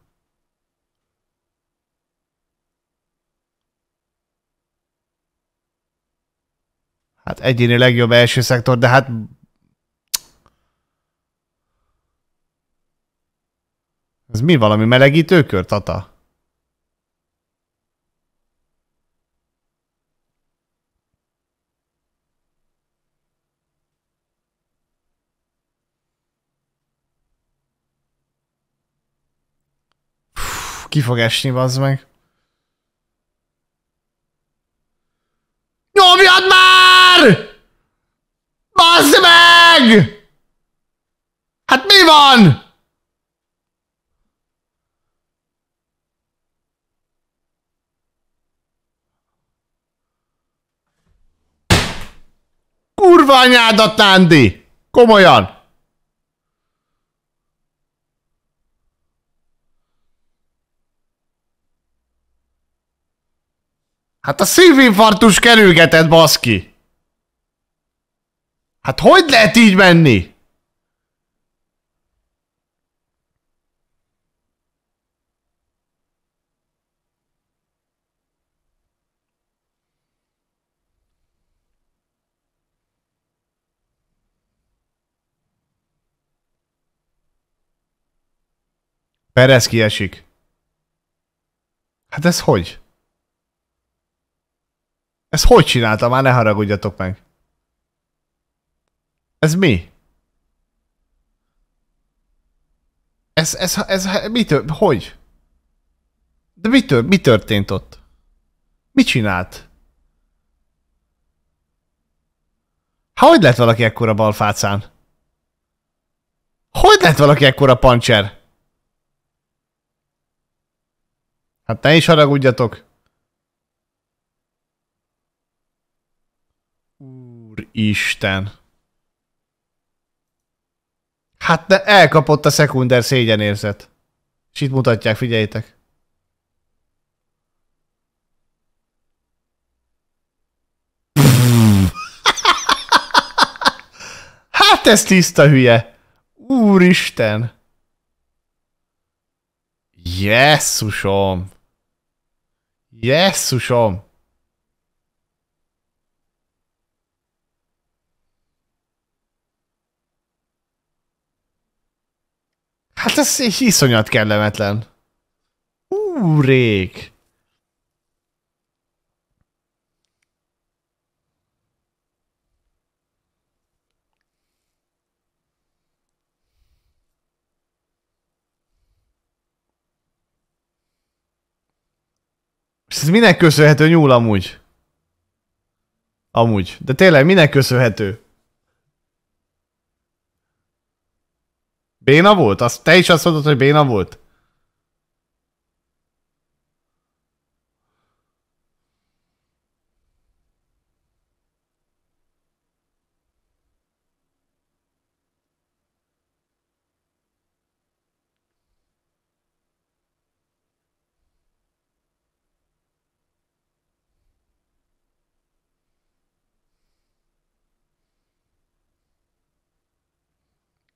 Hát egyéni legjobb első szektor, de hát... Ez mi valami melegítőkör, Tata? Ki fog esni, bazd meg. Nyomjad már! Bazd meg! Hát mi van? Kurva anyádat, Nándi! Komolyan! Hát a szívinfarktus kerülgetett, baszki! Hát hogy lehet így menni? Perez kiesik. Hát ez hogy? Ez hogy csinálta? Már ne haragudjatok meg. Ez mi? Ez, ez, ez, ez mi tört, hogy? De mi, tört, mi történt ott? Mit csinált? Ha hogy lett valaki ekkora balfácán? Hogy lett valaki ekkora pancser? Hát ne is haragudjatok. Úristen. Hát de elkapott a szekunder szégyenérzet. És itt mutatják, figyeljétek. Hát ez tiszta hülye. Úristen. Jesszusom. Jesszusom. Hát ez iszonyat kellemetlen. Úrék! Ez minek köszönhető nyúl amúgy? Amúgy. De tényleg minek köszönhető? Béna volt? Azt, te is azt mondod, hogy béna volt?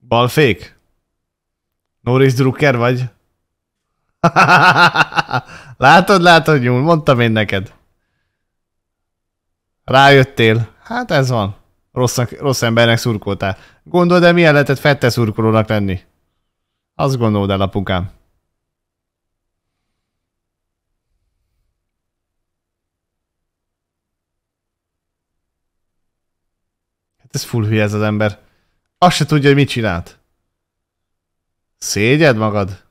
Balfék? Norris Drucker vagy? látod, látod, nyúl, mondtam én neked. Rájöttél. Hát ez van. Rossz, rossz embernek szurkoltál. Gondold el, milyen lehetett fette szurkolónak lenni? Azt gondold el, apukám. Hát ez full hülye ez az ember. Azt se tudja, hogy mit csinált. Szégyed magad?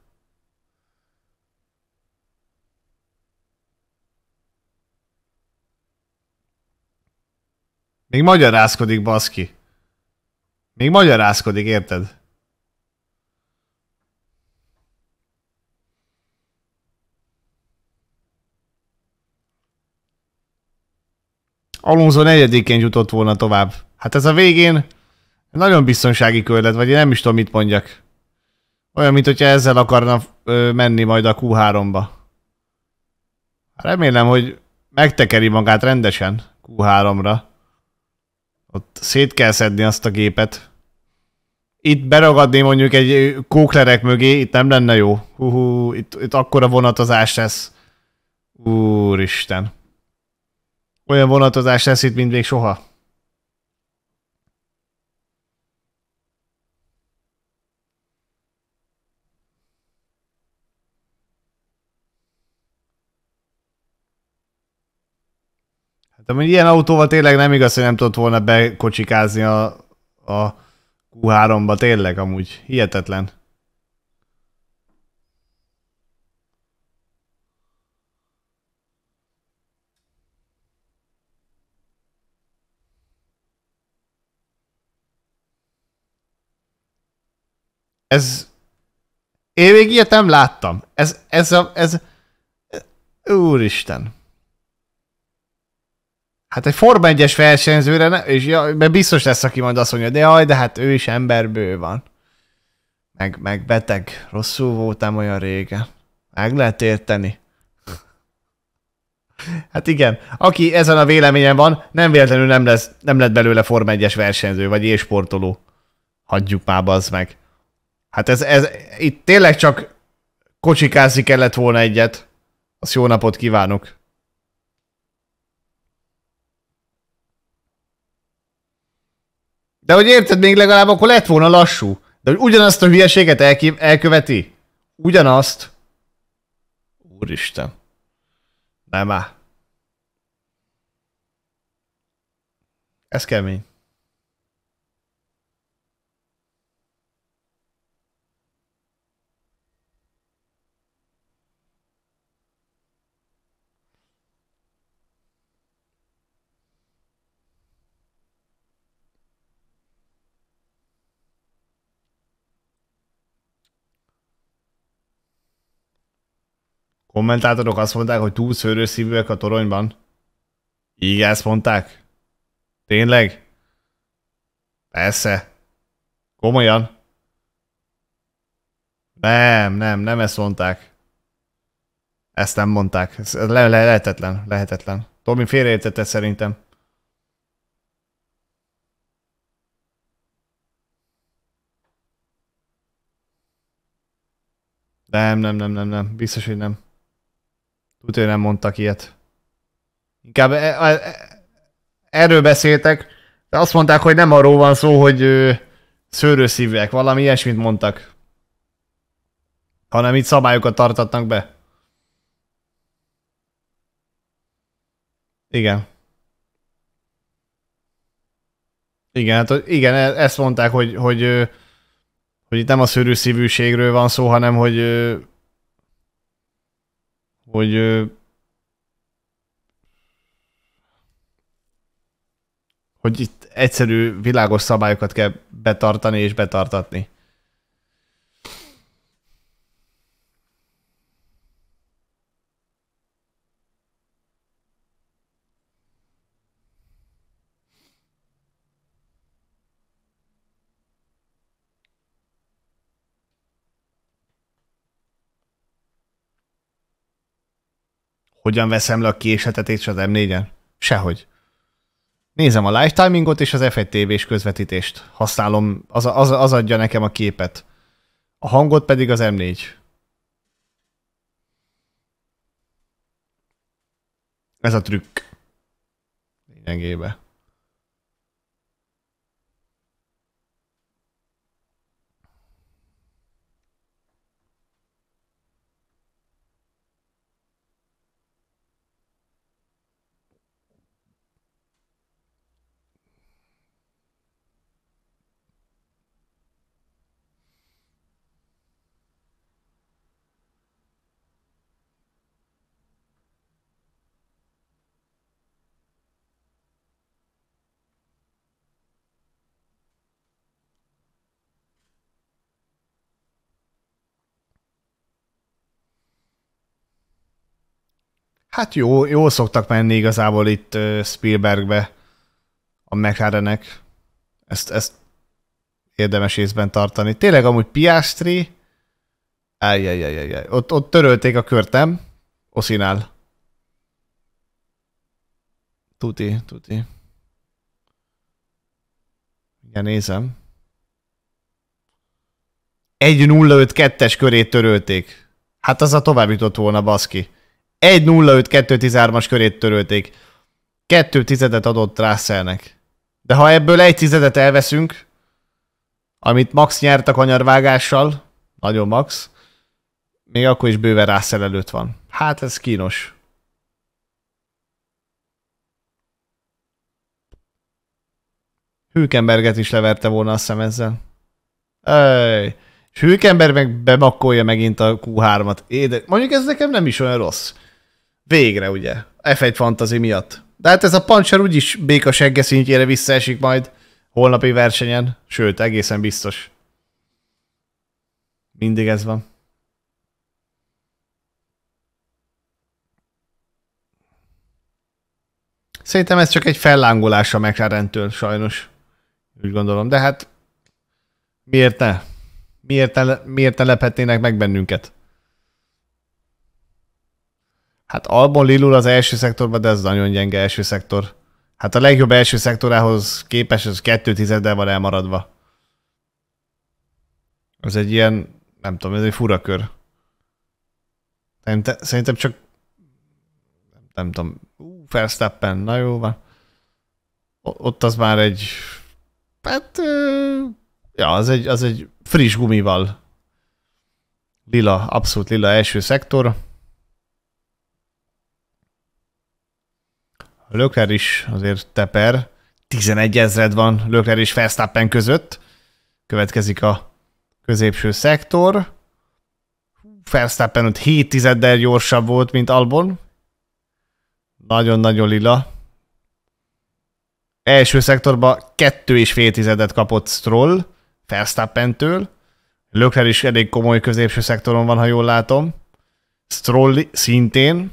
Még magyarázkodik, baszki. Még magyarázkodik, érted? Alonso negyedikén jutott volna tovább. Hát ez a végén nagyon biztonsági kör vagy én nem is tudom, mit mondjak. Olyan, mint hogyha ezzel akarna ö, menni majd a Q3-ba. Remélem, hogy megtekeri magát rendesen Q3-ra. Ott szét kell szedni azt a gépet. Itt beragadni mondjuk egy kóklerek mögé, itt nem lenne jó. Hú, itt, itt akkora vonatozás lesz. Úristen. Olyan vonatozás lesz itt, mint még soha. De mondjuk ilyen autóval tényleg nem igaz, hogy nem tudott volna bekocsikázni a, a Q3-ba, tényleg amúgy. Hihetetlen. Ez... Én még ilyet nem láttam. Ez, ez a... Ez... Úristen. Hát egy Forma 1-es versenyzőre, ne, és ja, mert biztos lesz, aki majd azt mondja, de jaj, de hát ő is emberből van. Meg, meg beteg, rosszul voltam olyan régen. Meg lehet érteni. Hát igen, aki ezen a véleményen van, nem véletlenül nem, lesz, nem lett belőle Forma 1-es versenyző, vagy ésportoló. Hagyjuk már az meg. Hát ez, ez, itt tényleg csak kocsikázni kellett volna egyet. Azt jó napot kívánok. De hogy érted, még legalább akkor lett volna lassú. De hogy ugyanazt a hülyeséget elki- elköveti? Ugyanazt? Úristen. Nem áll. Ez kemény. Kommentátorok azt mondták, hogy túl szívűek a toronyban. Igen, ezt mondták? Tényleg? Persze. Komolyan? Nem, nem, nem ezt mondták. Ezt nem mondták. Ez le, le, lehetetlen, lehetetlen. Tomi félreértette szerintem. Nem, nem, nem, nem, nem. Biztos, hogy nem. Tudja, hogy nem mondtak ilyet. Inkább e, e, erről beszéltek, de azt mondták, hogy nem arról van szó, hogy szőrőszívűek, valami ilyesmit mondtak. Hanem itt szabályokat tartatnak be. Igen. Igen, hát igen, e, ezt mondták, hogy, hogy, hogy itt nem a szőrőszívűségről van szó, hanem hogy hogy hogy itt egyszerű, világos szabályokat kell betartani és betartatni. Hogyan veszem le a késetetést az M4-en? Sehogy. Nézem a live timingot és az F1 TV-s közvetítést. Használom, az, az, az adja nekem a képet. A hangot pedig az M4. Ez a trükk. Lényegében. Hát jó, jó szoktak menni igazából itt Spielbergbe a McLarenek. Ezt, ezt érdemes észben tartani. Tényleg amúgy Piastri Ajjajajajaj. Ott, ott törölték a kört, nem? Oszinál. Tuti, tuti. Igen, nézem. 1-0-5-2-es körét törölték. Hát az a tovább jutott volna, baszki. 1-0-5-2-13-as körét törölték. Kettő tizedet adott Russellnek. De ha ebből egy tizedet elveszünk, amit Max nyert a kanyarvágással, nagyon Max, még akkor is bőven Russell előtt van. Hát ez kínos. Hülkenberget is leverte volna azt hiszem ezzel. Ej. És Hülkenberg meg bemakkolja megint a Q3-at. Éde... Mondjuk ez nekem nem is olyan rossz. Végre, ugye? F1 fantasy miatt. De hát ez a Puncher úgyis béka segge szintjére visszaesik majd holnapi versenyen. Sőt, egészen biztos. Mindig ez van. Szerintem ez csak egy fellángolás a McLaren-től, sajnos. Úgy gondolom. De hát miért ne? Miért ne, miért ne lephetnének meg bennünket? Hát Albon Lilul az első szektorban, de ez nagyon gyenge első szektor. Hát a legjobb első szektorához képes, ez kettő tizeddel van elmaradva. Ez egy ilyen, nem tudom, ez egy fura kör. Szerintem, szerintem csak nem tudom, Verstappen, na jó van. Ott az már egy, hát, ja, az egy, az egy friss gumival. Lila, abszolút lila első szektor. Lökler is azért teper. 11 ezred van Lökler és Verstappen között. Következik a középső szektor. Verstappen ott 7 tizeddel gyorsabb volt, mint Albon. Nagyon-nagyon lila. Első és fél tizedet kapott Stroll Verstappen-től. Lökler is elég komoly középső szektoron van, ha jól látom. Stroll szintén.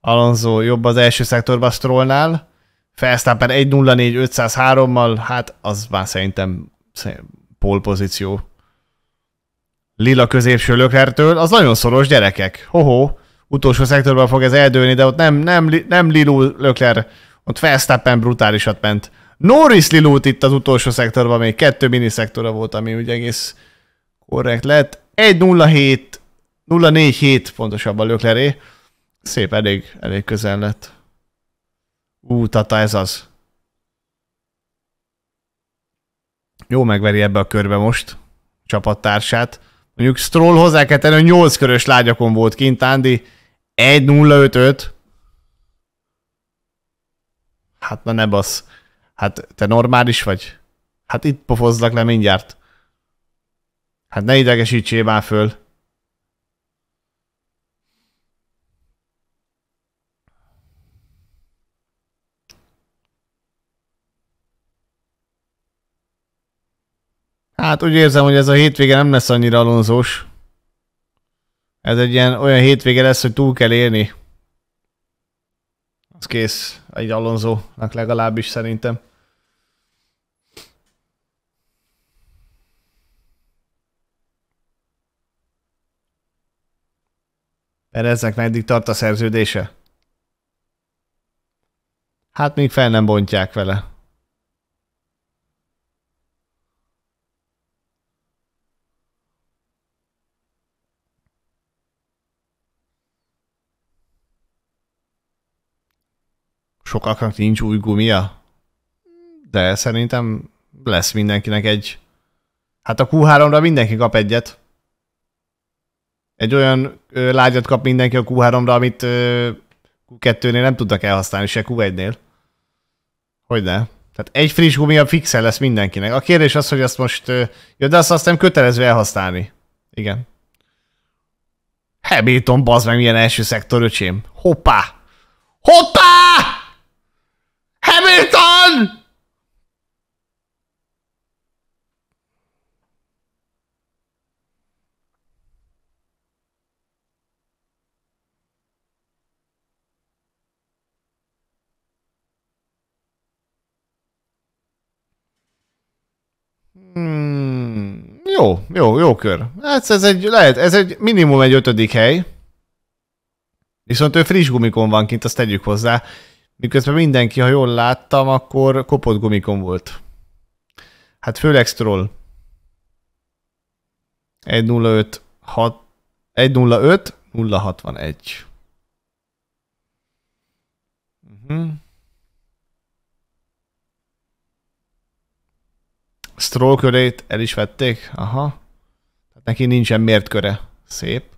Alonso jobb az első szektorban Strollnál. Verstappen 1.04.503-mal, hát az már szerintem pole pozíció. Lila középső löklertől, az nagyon szoros gyerekek. Hoho, utolsó szektorban fog ez eldőlni, de ott nem, nem, nem Lilu lökler, ott Verstappen brutálisat ment. Norris Lilut itt az utolsó szektorban, még kettő mini szektora volt, ami ugye egész korrekt lett. 1.07, 0.47 pontosabban lökleré. Szép, elég, elég közel lett. Ú, Tata, ez az. Jó megveri ebbe a körbe most csapattársát. Mondjuk Stroll hozzá kell tenni, hogy 8 körös lágyakon volt kint, Andy 1-0-5-5. Hát na ne basz. Hát te normális vagy? Hát itt pofozlak le mindjárt. Hát ne idegesítsél már föl. Hát úgy érzem, hogy ez a hétvége nem lesz annyira alonzós. Ez egy ilyen olyan hétvége lesz, hogy túl kell érni. Az kész. Egy Alonzónak legalábbis szerintem. Pereznek meddig tart a szerződése? Hát még fel nem bontják vele. Sokaknak nincs új gumia, de szerintem lesz mindenkinek egy. Hát a Q3-ra mindenki kap egyet. Egy olyan ö, lágyat kap mindenki a Q3-ra, amit ö, Q2-nél nem tudtak elhasználni, se Q1-nél. Hogy ne? Tehát egy friss gumia fixel lesz mindenkinek. A kérdés az, hogy azt most... Ö, de azt azt nem kötelező elhasználni. Igen. Hamilton, bazd meg, milyen első szektor, öcsém. Hoppá! Hoppá! Hamilton! Hmm, Jó, jó, jó kör. Hát ez egy, lehet, ez egy minimum egy ötödik hely. Viszont ő friss gumikon van kint, azt tegyük hozzá. Miközben mindenki, ha jól láttam, akkor kopott gumikon volt. Hát főleg Stroll. 1.05 6 1.05 061. Uh-huh. Stroll körét el is vették? Aha. Tehát neki nincsen mért köre. Szép.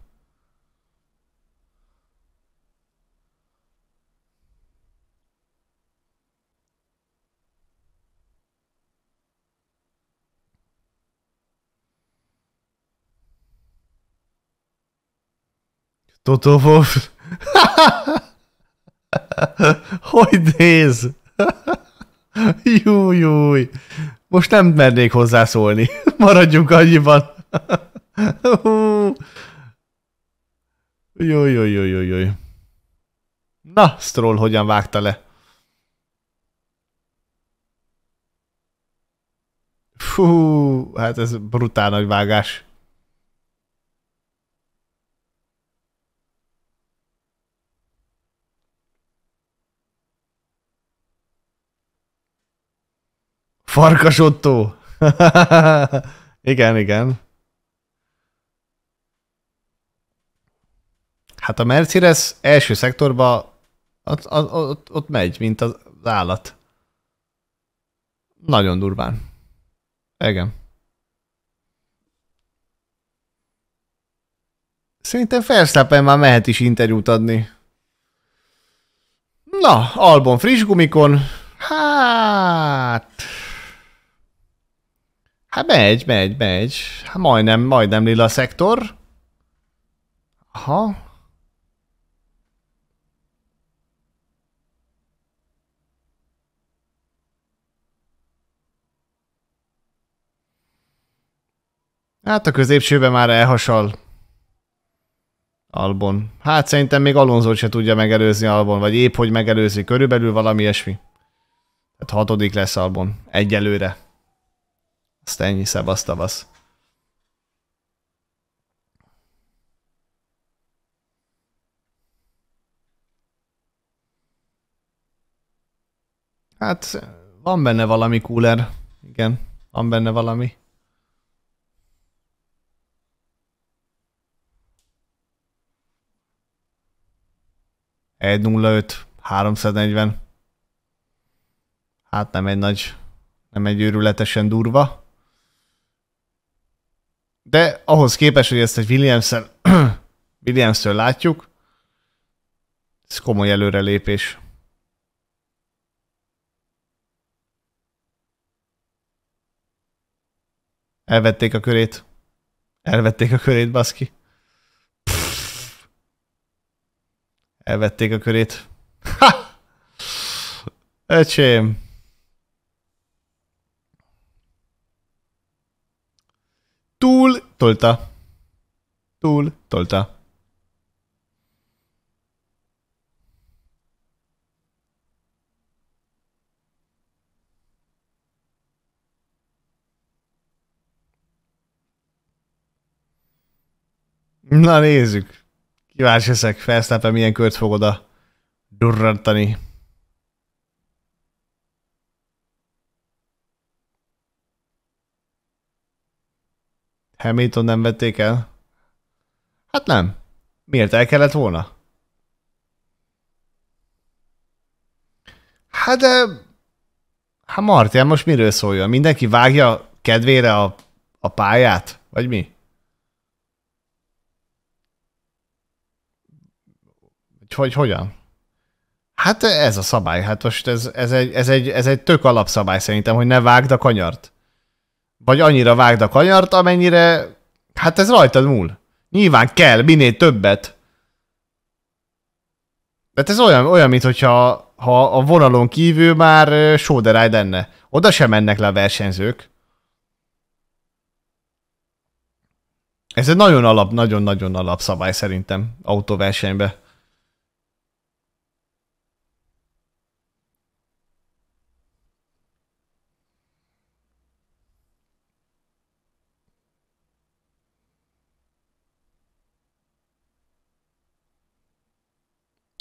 Toto Wolf. Hogy néz? Júj, júj. Most nem mernék hozzászólni. Maradjunk annyiban. Jó, jó, jó, jó, jó. Na, Stroll hogyan vágta le? Fú, hát ez brutál nagy vágás. Farkas Otto. igen, igen. Hát a Mercedes első szektorba ott, ott, ott, ott megy, mint az állat. Nagyon durván. Igen. Szerintem Verstappen már mehet is interjút adni. Na, Albon friss gumikon. Hát... Hát megy, megy, megy. Hát majdnem, majdnem lila szektor. Aha. Hát a középsőben már elhasal Albon. Hát szerintem még Alonso se tudja megelőzni Albon, vagy épp hogy megelőzi, körülbelül valami ilyesmi. Hát hatodik lesz Albon, egyelőre. Azt ennyi szebasztavasz. Hát van benne valami cooler. Igen, van benne valami. Egy 05, 340. Hát nem egy nagy, nem egy őrületesen durva. De ahhoz képest, hogy ezt egy Williams-en, Williams-től látjuk, ez komoly előrelépés. Elvették a körét. Elvették a körét, baszki. Elvették a körét. Ha! Öcsém. Túl tolta. Túl tolta. Na nézzük. Kíváncsi leszek, milyen kört fog oda durrantani. Hamilton nem vették el? Hát nem. Miért el kellett volna? Hát de... Hát Martian most miről szóljon? Mindenki vágja kedvére a, a pályát? Vagy mi? Hogy hogyan? Hát ez a szabály. Hát most ez, ez, egy, ez, egy, ez egy tök alapszabály szerintem, hogy ne vágd a kanyart. Vagy annyira vágd a kanyart, amennyire, hát ez rajtad múl. Nyilván kell, minél többet. Tehát ez olyan, olyan mint hogyha ha a vonalon kívül már sóderáj lenne. Oda sem mennek le a versenyzők. Ez egy nagyon alap, nagyon-nagyon alap szabály szerintem autóversenyben.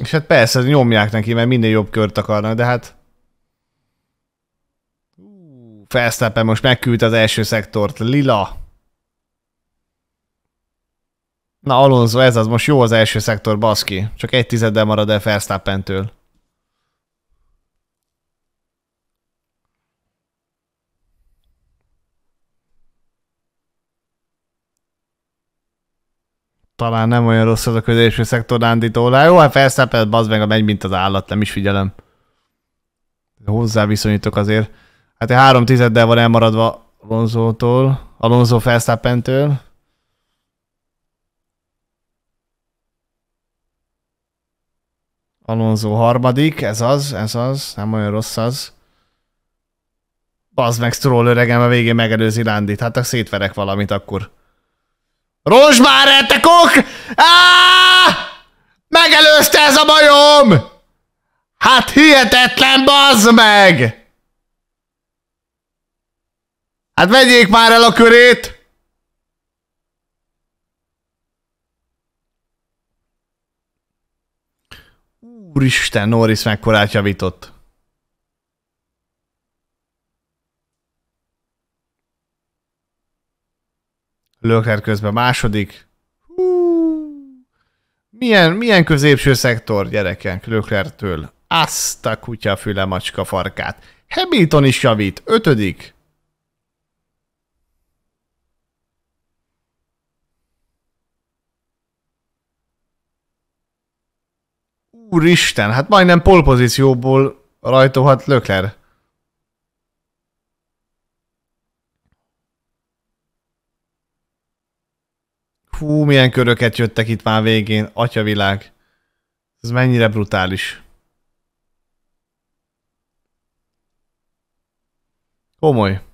És hát persze, nyomják neki, mert minél jobb kört akarnak, de hát... Felsztappen most megküldte az első szektort. Lila. Na Alonso, ez az, most jó az első szektor, baszki. Csak egy tizeddel marad el Verstappentől. Talán nem olyan rossz az a középső szektor Nánditól. Jó, hát felszepelt, bazd meg, megy, mint az állat, nem is figyelem. Hozzá viszonyítok azért. Hát egy három tizeddel van elmaradva Alonso-tól, Alonso Felsztappentől. Alonso harmadik, ez az, ez az, nem olyan rossz az. Bazd meg Stroll öregem, a végén megelőzi Landit, hát szétverek valamit akkor. Rosd már! Megelőzte ez a majom! Hát hihetetlen, bazd meg! Hát vegyék már el a körét! Úristen, Norris mekkorát javított. Lökler közben második. Hú. Milyen, milyen középső szektor, gyerekek, Löklertől. Azt a kutya füle macska farkát. Hamilton is javít, ötödik. Úristen, hát majdnem polpozícióból rajtolhat Lökler. Hú, milyen köröket jöttek itt már végén, atyavilág. Ez mennyire brutális. Komoly.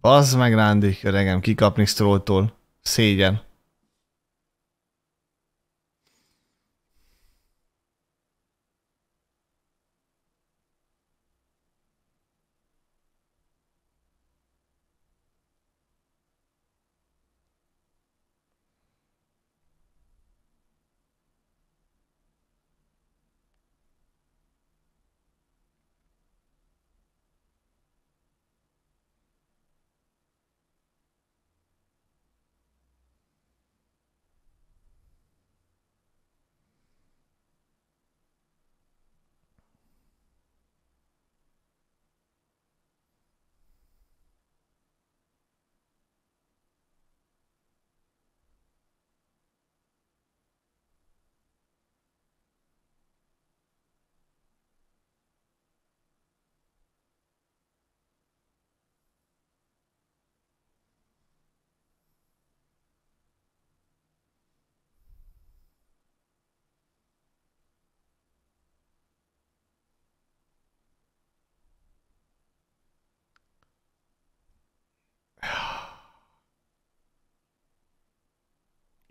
Bazd meg, Rándi, öregem, kikapni Strolltól. Szégyen.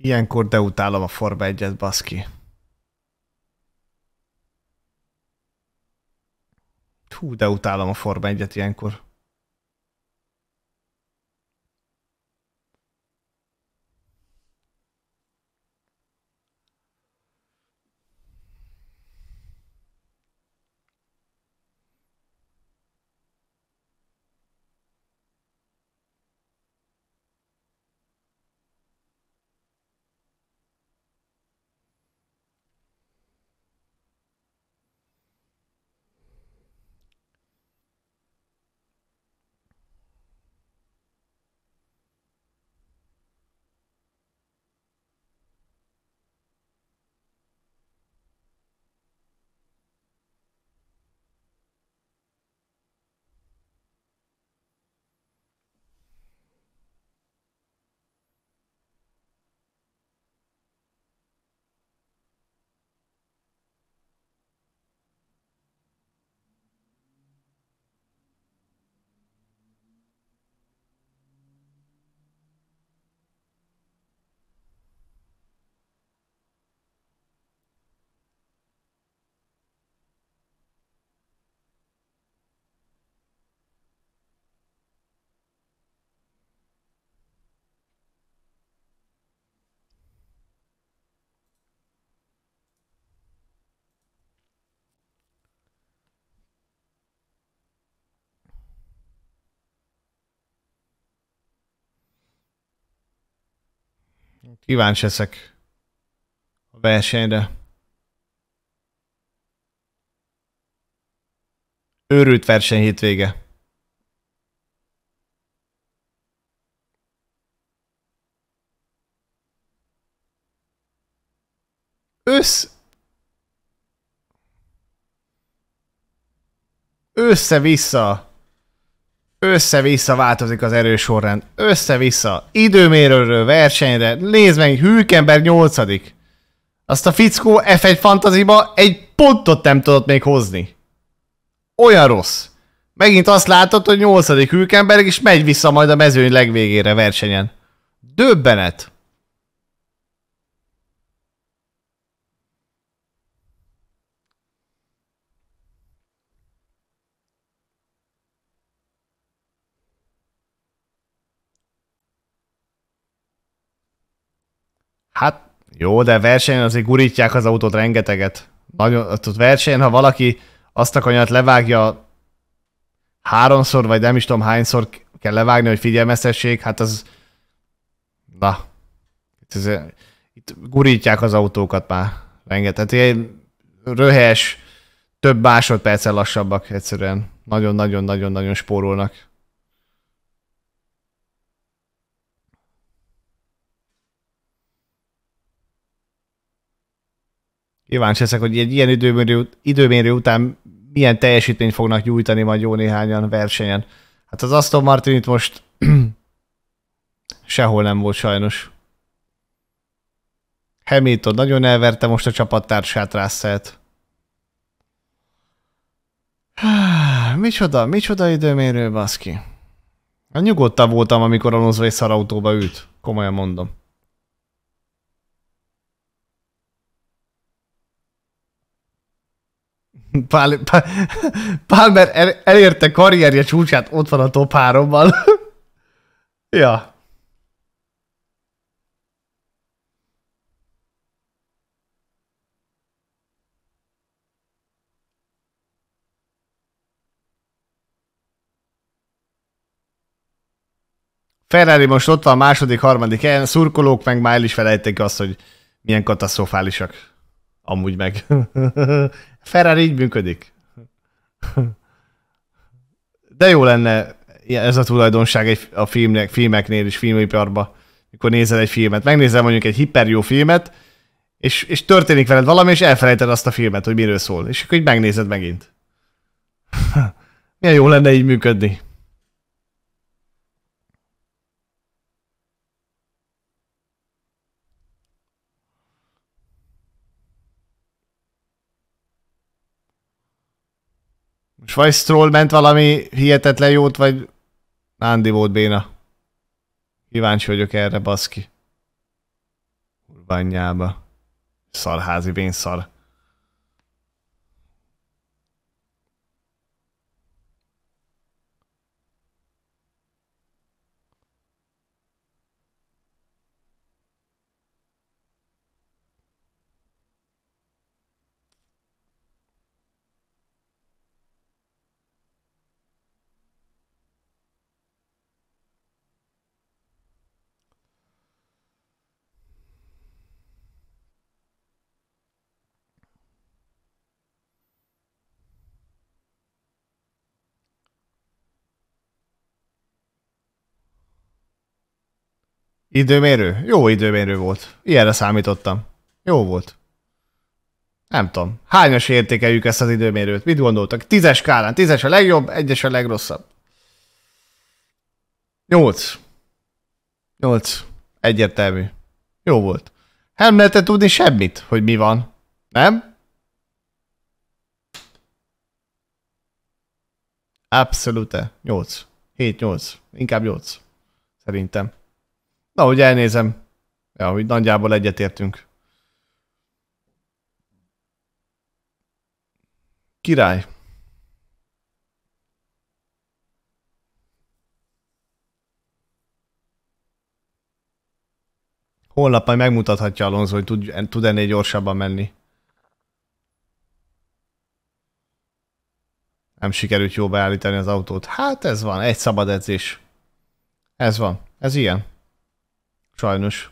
Ilyenkor deutálom a Forma 1-et, baszki. Hú, deutálom a Forma 1-et ilyenkor. Kíváncsi leszek a versenyre. Őrült verseny hétvége. Össz... Össze-vissza. Össze-vissza változik az erősorrend. Össze-vissza. Időmérőről versenyre. Nézd meg, Hülkenberg 8 Azt a fickó F1 fantaziba egy pontot nem tudott még hozni. Olyan rossz. Megint azt látod, hogy 8. Hülkenberg is megy vissza majd a mezőny legvégére versenyen. Döbbenet. Hát jó, de versenyen azért gurítják az autót rengeteget. Nagyon, ott versenyen, ha valaki azt a kanyart levágja háromszor, vagy nem is tudom hányszor kell levágni, hogy figyelmeztessék, hát az... Na. Itt, ez, itt gurítják az autókat már rengeteg. Ilyen röhes, több másodperccel lassabbak egyszerűen. Nagyon-nagyon-nagyon-nagyon spórolnak. Kíváncsi leszek, hogy egy ilyen időmérő, időmérő után milyen teljesítményt fognak nyújtani majd jó néhányan versenyen. Hát az Aston Martin itt most sehol nem volt sajnos. Hamilton nagyon elverte most a csapattársát Russell-t. Micsoda, micsoda időmérő, baszki. Nyugodtabb voltam, amikor Alonso egy szarautóba ült. Komolyan mondom. Pál, Palmer el, elérte karrierje csúcsát, ott van a top 3-ban. ja. Ferrari most ott van második, harmadik helyen, szurkolók meg már el is felejték azt, hogy milyen katasztrofálisak. Amúgy meg. Ferrari így működik. De jó lenne ez a tulajdonság egy, a filmnek, filmeknél is, filmiparban, mikor nézel egy filmet. Megnézel mondjuk egy hiper jó filmet, és, és történik veled valami, és elfelejted azt a filmet, hogy miről szól. És akkor így megnézed megint. Milyen jó lenne így működni. Stroll ment valami hihetetlen jót, vagy Andy volt béna. Kíváncsi vagyok erre, baszki. Kurványába. Szarházi vén Időmérő? Jó időmérő volt. Ilyenre számítottam. Jó volt. Nem tudom. Hányas értékeljük ezt az időmérőt? Mit gondoltak? Tízes skálán. Tízes a legjobb, egyes a legrosszabb. Nyolc. Nyolc. Egyértelmű. Jó volt. Nem lehetett tudni semmit, hogy mi van. Nem? Abszolút. Nyolc. Hét, nyolc. Inkább nyolc. Szerintem. Na, hogy elnézem. Ja, hogy nagyjából egyetértünk. Király. Holnap majd megmutathatja Alonso, hogy tud, tud ennél gyorsabban menni. Nem sikerült jó beállítani az autót. Hát ez van, egy szabad edzés. Ez van, ez ilyen. Sajnos.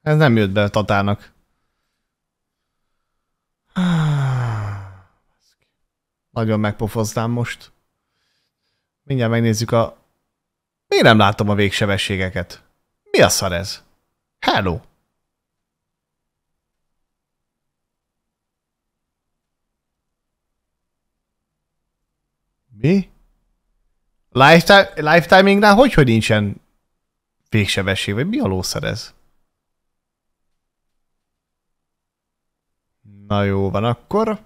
Ez nem jött be a Tatának. Nagyon megpofoznám most. Mindjárt megnézzük a... Miért nem látom a végsebességeket? Mi a szar ez? Hello! Mi? Lifetime, lifetimingnál hogy, hogy nincsen végsebesség, vagy mi a lószer ez? Na jó, van akkor.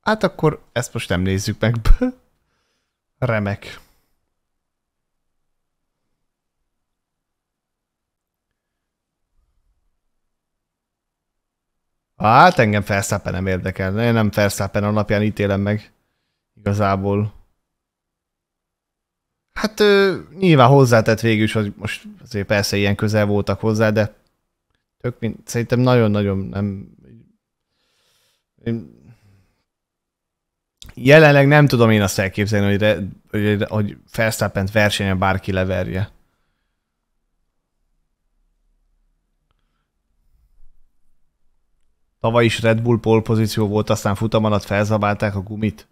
Hát akkor ezt most nem nézzük meg. Remek. Hát engem Verstappen nem érdekel. Én nem Verstappen alapján ítélem meg. Igazából. Hát ő, nyilván hozzátett végül is, hogy most azért persze ilyen közel voltak hozzá, de tök mint, szerintem nagyon-nagyon nem... Jelenleg nem tudom én azt elképzelni, hogy, re, hogy, hogy Verstappen-t versenyen bárki leverje. Tavaly is Red Bull pole pozíció volt, aztán futam alatt felzabálták a gumit.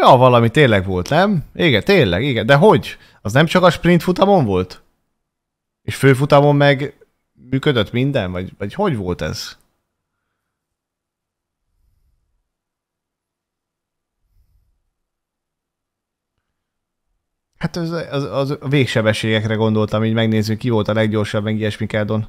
Ja, valami tényleg volt, nem? Igen, tényleg, igen. De hogy? Az nem csak a sprint futamon volt? És főfutamon meg működött minden? Vagy, vagy hogy volt ez? Hát az, az, az végsebességekre gondoltam, így megnézzük, ki volt a leggyorsabb, meg ilyesmikádon.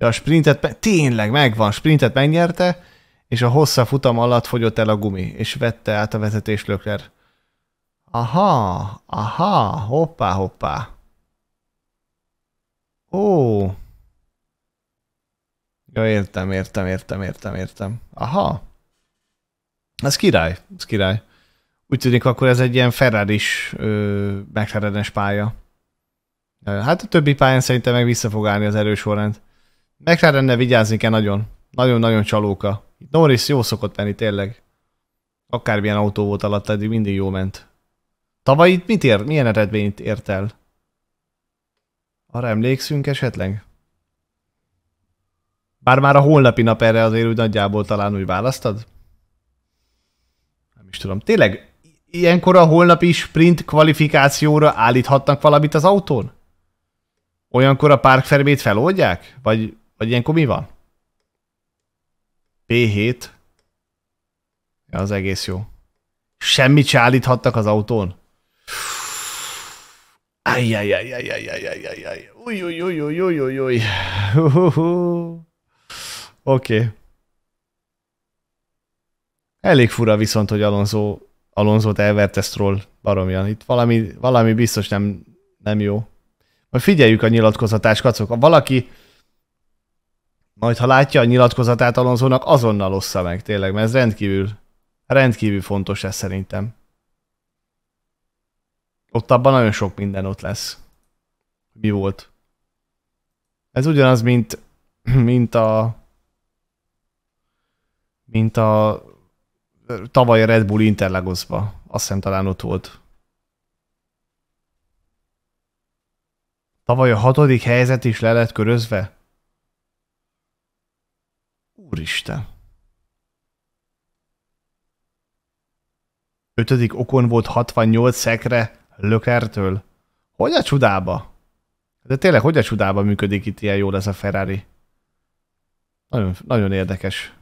Ja, a sprintet, tényleg megvan, sprintet megnyerte, és a hossza futam alatt fogyott el a gumi, és vette át a vezetés Lökler. Aha, aha, hoppá, hoppá. Ó. Ja, értem, értem, értem, értem, értem. Aha. Ez király, ez király. Úgy tűnik, akkor ez egy ilyen Ferrari-s mclaren pálya. Hát a többi pályán szerintem meg vissza fog állni az erős sorrend. McLarenne vigyázni kell nagyon. Nagyon-nagyon csalóka. Norris jó szokott menni, tényleg. Akármilyen autó volt alatt, eddig mindig jó ment. Tavaly itt mit ér, milyen eredményt ért el? Arra emlékszünk esetleg? Bár már a holnapi nap erre azért úgy nagyjából talán úgy választad? Nem is tudom. Tényleg, ilyenkor a holnapi sprint kvalifikációra állíthatnak valamit az autón? Olyankor a Park Ferbét feloldják? Vagy vagy ilyenkor mi van? P7. Ja, az egész jó. Semmit se állíthattak az autón? Ajjajajajajajajajaj. Új, új, új, új, új, új, új. Oké. Elég fura viszont, hogy Alonso, Alonso-t elverte Stroll. Itt valami, valami biztos nem, nem jó. Majd figyeljük a nyilatkozatás, kacok. Valaki majd ha látja a nyilatkozatát Alonzónak, azonnal ossza meg, tényleg, mert ez rendkívül, rendkívül fontos ez szerintem. Ott abban nagyon sok minden ott lesz. Mi volt? Ez ugyanaz, mint, mint a mint a tavaly a Red Bull Interlagosba. Azt hiszem talán ott volt. Tavaly a hatodik helyzet is le lett körözve. Úristen. Ötödik okon volt 68 szekre Lökertől. Hogy a csodába? De tényleg, hogy a csodába működik itt ilyen jól ez a Ferrari? Nagyon, nagyon érdekes.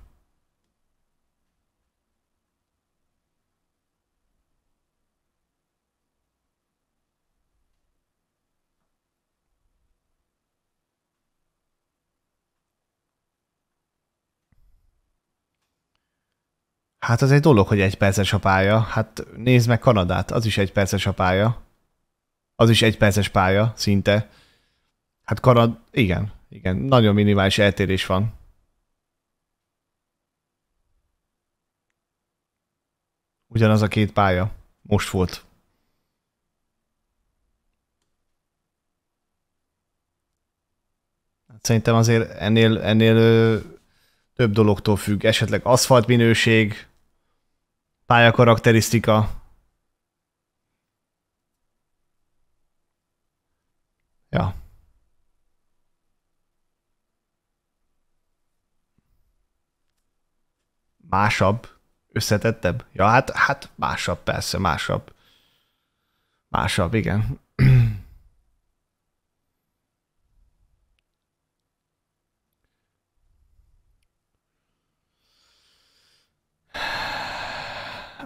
Hát az egy dolog, hogy egy perces a pálya. Hát nézd meg Kanadát, az is egy perces a pálya. Az is egy perces pálya, szinte. Hát Kanad, igen, igen, nagyon minimális eltérés van. Ugyanaz a két pálya. Most volt. Szerintem azért ennél, ennél több dologtól függ. Esetleg aszfalt minőség, pályakarakterisztika. Ja. Másabb, összetettebb? Ja, hát, hát másabb, persze, másabb. Másabb, igen.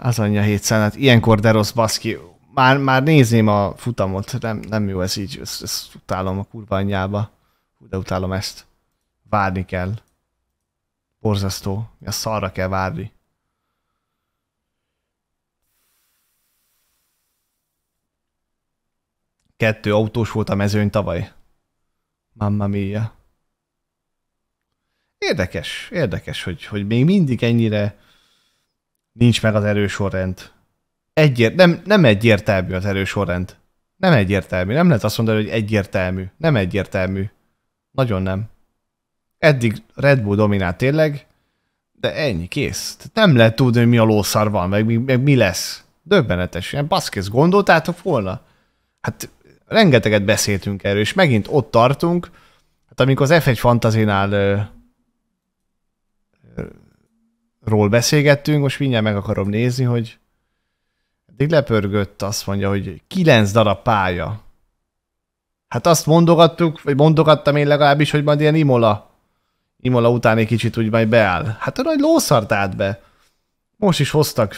Az anyja 700, hát ilyenkor de rossz baszki. Már, már nézném a futamot, nem, nem jó ez így, ezt, ezt utálom a kurva anyjába. De utálom ezt. Várni kell. Borzasztó. A szarra kell várni. Kettő autós volt a mezőny tavaly. Mamma mia. Érdekes, érdekes, hogy, hogy még mindig ennyire nincs meg az erősorrend. Egyért, nem, nem egyértelmű az erősorrend. Nem egyértelmű. Nem lehet azt mondani, hogy egyértelmű. Nem egyértelmű. Nagyon nem. Eddig Red Bull dominált tényleg, de ennyi, kész. Nem lehet tudni, hogy mi a lószar van, meg mi, meg mi lesz. Döbbenetes. Ilyen baszkész, gondoltátok volna? Hát rengeteget beszéltünk erről, és megint ott tartunk, hát amikor az F1 fantazinál ról beszélgettünk, most mindjárt meg akarom nézni, hogy eddig lepörgött, azt mondja, hogy kilenc darab pálya. Hát azt mondogattuk, vagy mondogattam én legalábbis, hogy majd ilyen Imola, Imola után egy kicsit úgy majd beáll. Hát a nagy lószart állt be. Most is hoztak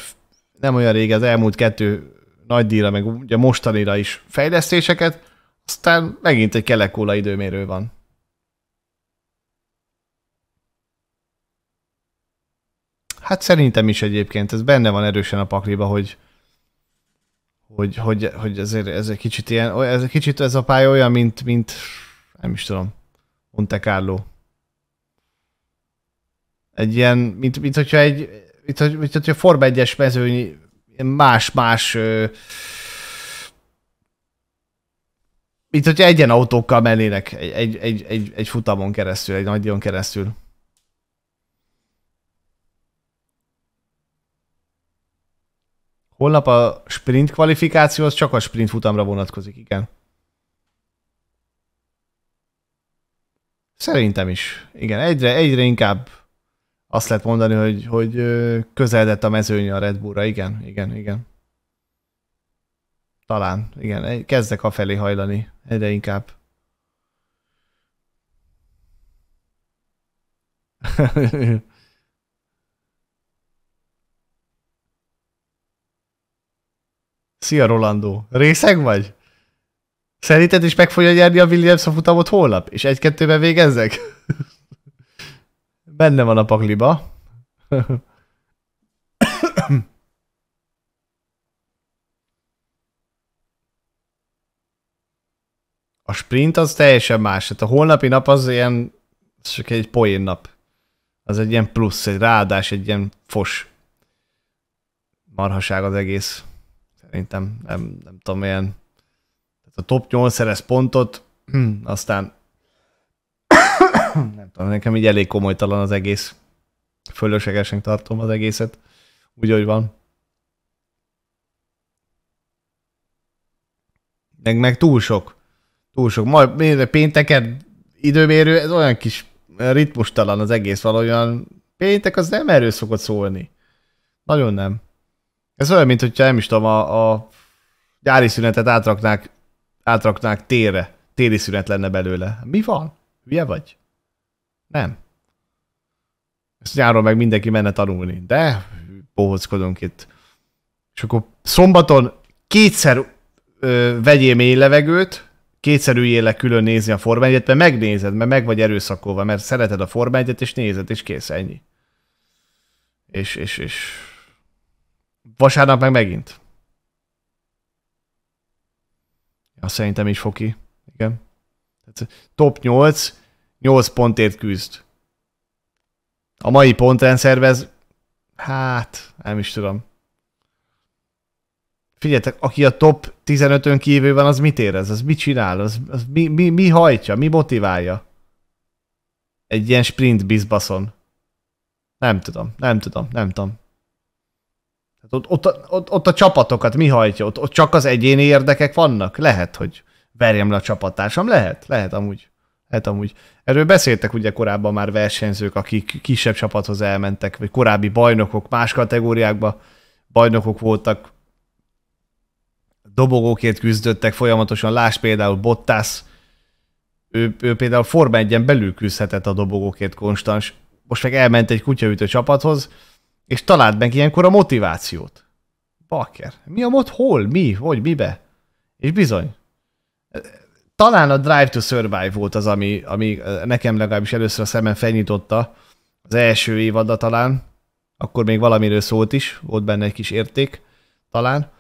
nem olyan rég az elmúlt kettő nagy díjra, meg ugye mostanira is fejlesztéseket, aztán megint egy kelekóla időmérő van. Hát szerintem is egyébként, ez benne van erősen a pakliba, hogy, hogy, hogy, hogy ezért ez egy kicsit ilyen, ez egy kicsit ez a pálya olyan, mint, mint nem is tudom, Monte Carlo. Egy ilyen, mint, mint hogyha egy, mint, mint hogyha Forma 1-es mezőny más-más mint hogyha egyen autókkal mennének egy, egy, egy, egy, egy futamon keresztül, egy nagydion keresztül. Holnap a sprint kvalifikáció az csak a sprint futamra vonatkozik, igen. Szerintem is. Igen, egyre, egyre inkább azt lehet mondani, hogy, hogy közeledett a mezőny a Red Bullra. Igen, igen, igen. Talán, igen. Kezdek a felé hajlani egyre inkább. Szia, Rolando. Részeg vagy? Szerinted is meg fogja nyerni a Williams a futamot holnap? És egy-kettőben végezzek? Benne van a pakliba. A sprint az teljesen más. Hát a holnapi nap az ilyen, az csak egy poén nap. Az egy ilyen plusz, egy ráadás, egy ilyen fos marhaság az egész. Szerintem nem, nem tudom, milyen. Tehát a top 8 szerez pontot, aztán nem tudom, nekem így elég komolytalan az egész. Fölöslegesen tartom az egészet. Úgy, hogy van. Meg, meg túl sok. Túl sok. Majd pénteken időmérő, ez olyan kis ritmustalan az egész valójában. Péntek az nem erről szokott szólni. Nagyon nem. Ez olyan, mint hogyha nem is tudom, a, a gyári szünetet átraknák, átraknák térre. Téli szünet lenne belőle. Mi van? Hülye vagy? Nem. Ezt nyáron meg mindenki menne tanulni. De bohockodunk itt. És akkor szombaton kétszer ö, vegyél mély levegőt, kétszer üljél le külön nézni a Forma 1 mert megnézed, mert meg vagy erőszakolva, mert szereted a Forma 1 és nézed, és kész, ennyi. És, és, és vasárnap meg megint. Ja, szerintem is foki. Igen. Top 8, 8 pontért küzd. A mai pontrendszerben hát, nem is tudom. Figyeljetek, aki a top 15-ön kívül van, az mit érez? Az mit csinál? Az, az mi, mi, mi hajtja? Mi motiválja? Egy ilyen sprint bizbaszon. Nem tudom, nem tudom, nem tudom. Ott, ott, ott, ott a csapatokat mi hajtja? Ott, ott csak az egyéni érdekek vannak? Lehet, hogy verjem le a csapattársam. Lehet, lehet amúgy. Lehet amúgy. Erről beszéltek ugye korábban már versenyzők, akik kisebb csapathoz elmentek, vagy korábbi bajnokok, más kategóriákba bajnokok voltak, dobogókért küzdöttek folyamatosan, láss például Bottas, ő, ő például Forma 1 belül küzdhetett a dobogókért konstans, most meg elment egy kutyaütő csapathoz, és talált meg ilyenkor a motivációt. Bakker. Mi a mod? Hol? Mi? Hogy? Mibe? És bizony. Talán a Drive to Survive volt az, ami, ami nekem legalábbis először a szemem felnyitotta. Az első évada talán. Akkor még valamiről szólt is. Volt benne egy kis érték. Talán.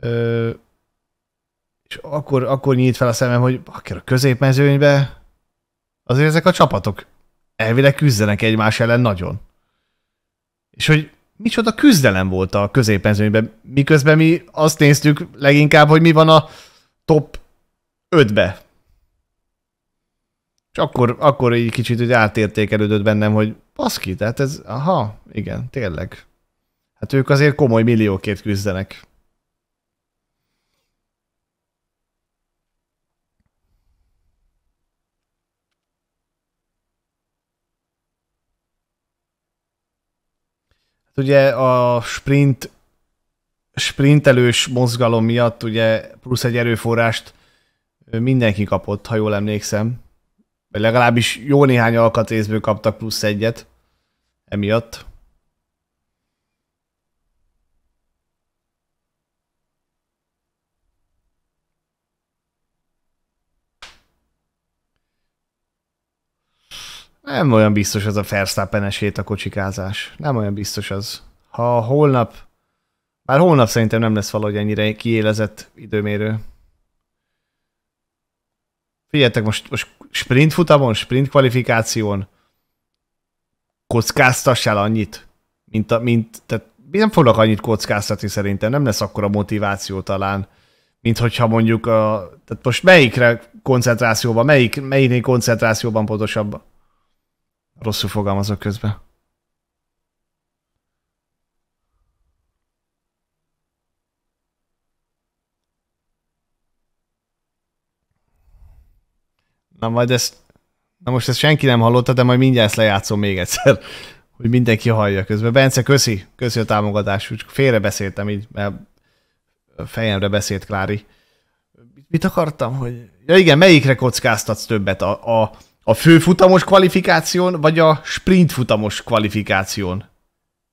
Ö, és akkor, akkor nyílt fel a szemem, hogy akár a középmezőnybe azért ezek a csapatok elvileg küzdenek egymás ellen nagyon. És hogy micsoda küzdelem volt a középmezőnyben, miközben mi azt néztük leginkább, hogy mi van a top 5-be. És akkor, akkor egy kicsit hogy átértékelődött bennem, hogy baszki, tehát ez, aha, igen, tényleg. Hát ők azért komoly milliókért küzdenek. Ugye a sprint sprintelős mozgalom miatt ugye plusz egy erőforrást mindenki kapott, ha jól emlékszem. Vagy legalábbis jó néhány alkatrészből kaptak plusz egyet emiatt. Nem olyan biztos az a verstappen a kocsikázás. Nem olyan biztos az. Ha holnap, bár holnap szerintem nem lesz valahogy ennyire kiélezett időmérő. Figyeljetek, most, most sprint futamon, sprint kvalifikáción kockáztassál annyit, mint, a, mint tehát nem fognak annyit kockáztatni szerintem, nem lesz akkor a motiváció talán, mint hogyha mondjuk a, tehát most melyikre koncentrációban, melyik, melyik koncentrációban pontosabban? Rosszul fogalmazok közben. Na majd ezt, na most ezt senki nem hallotta, de majd mindjárt lejátszom még egyszer, hogy mindenki hallja közben. Bence, köszi, köszi a támogatást, csak félrebeszéltem így, mert fejemre beszélt Klári. Mit akartam, hogy... Ja igen, melyikre kockáztatsz többet? A, a, a főfutamos kvalifikáción, vagy a sprint futamos kvalifikáción?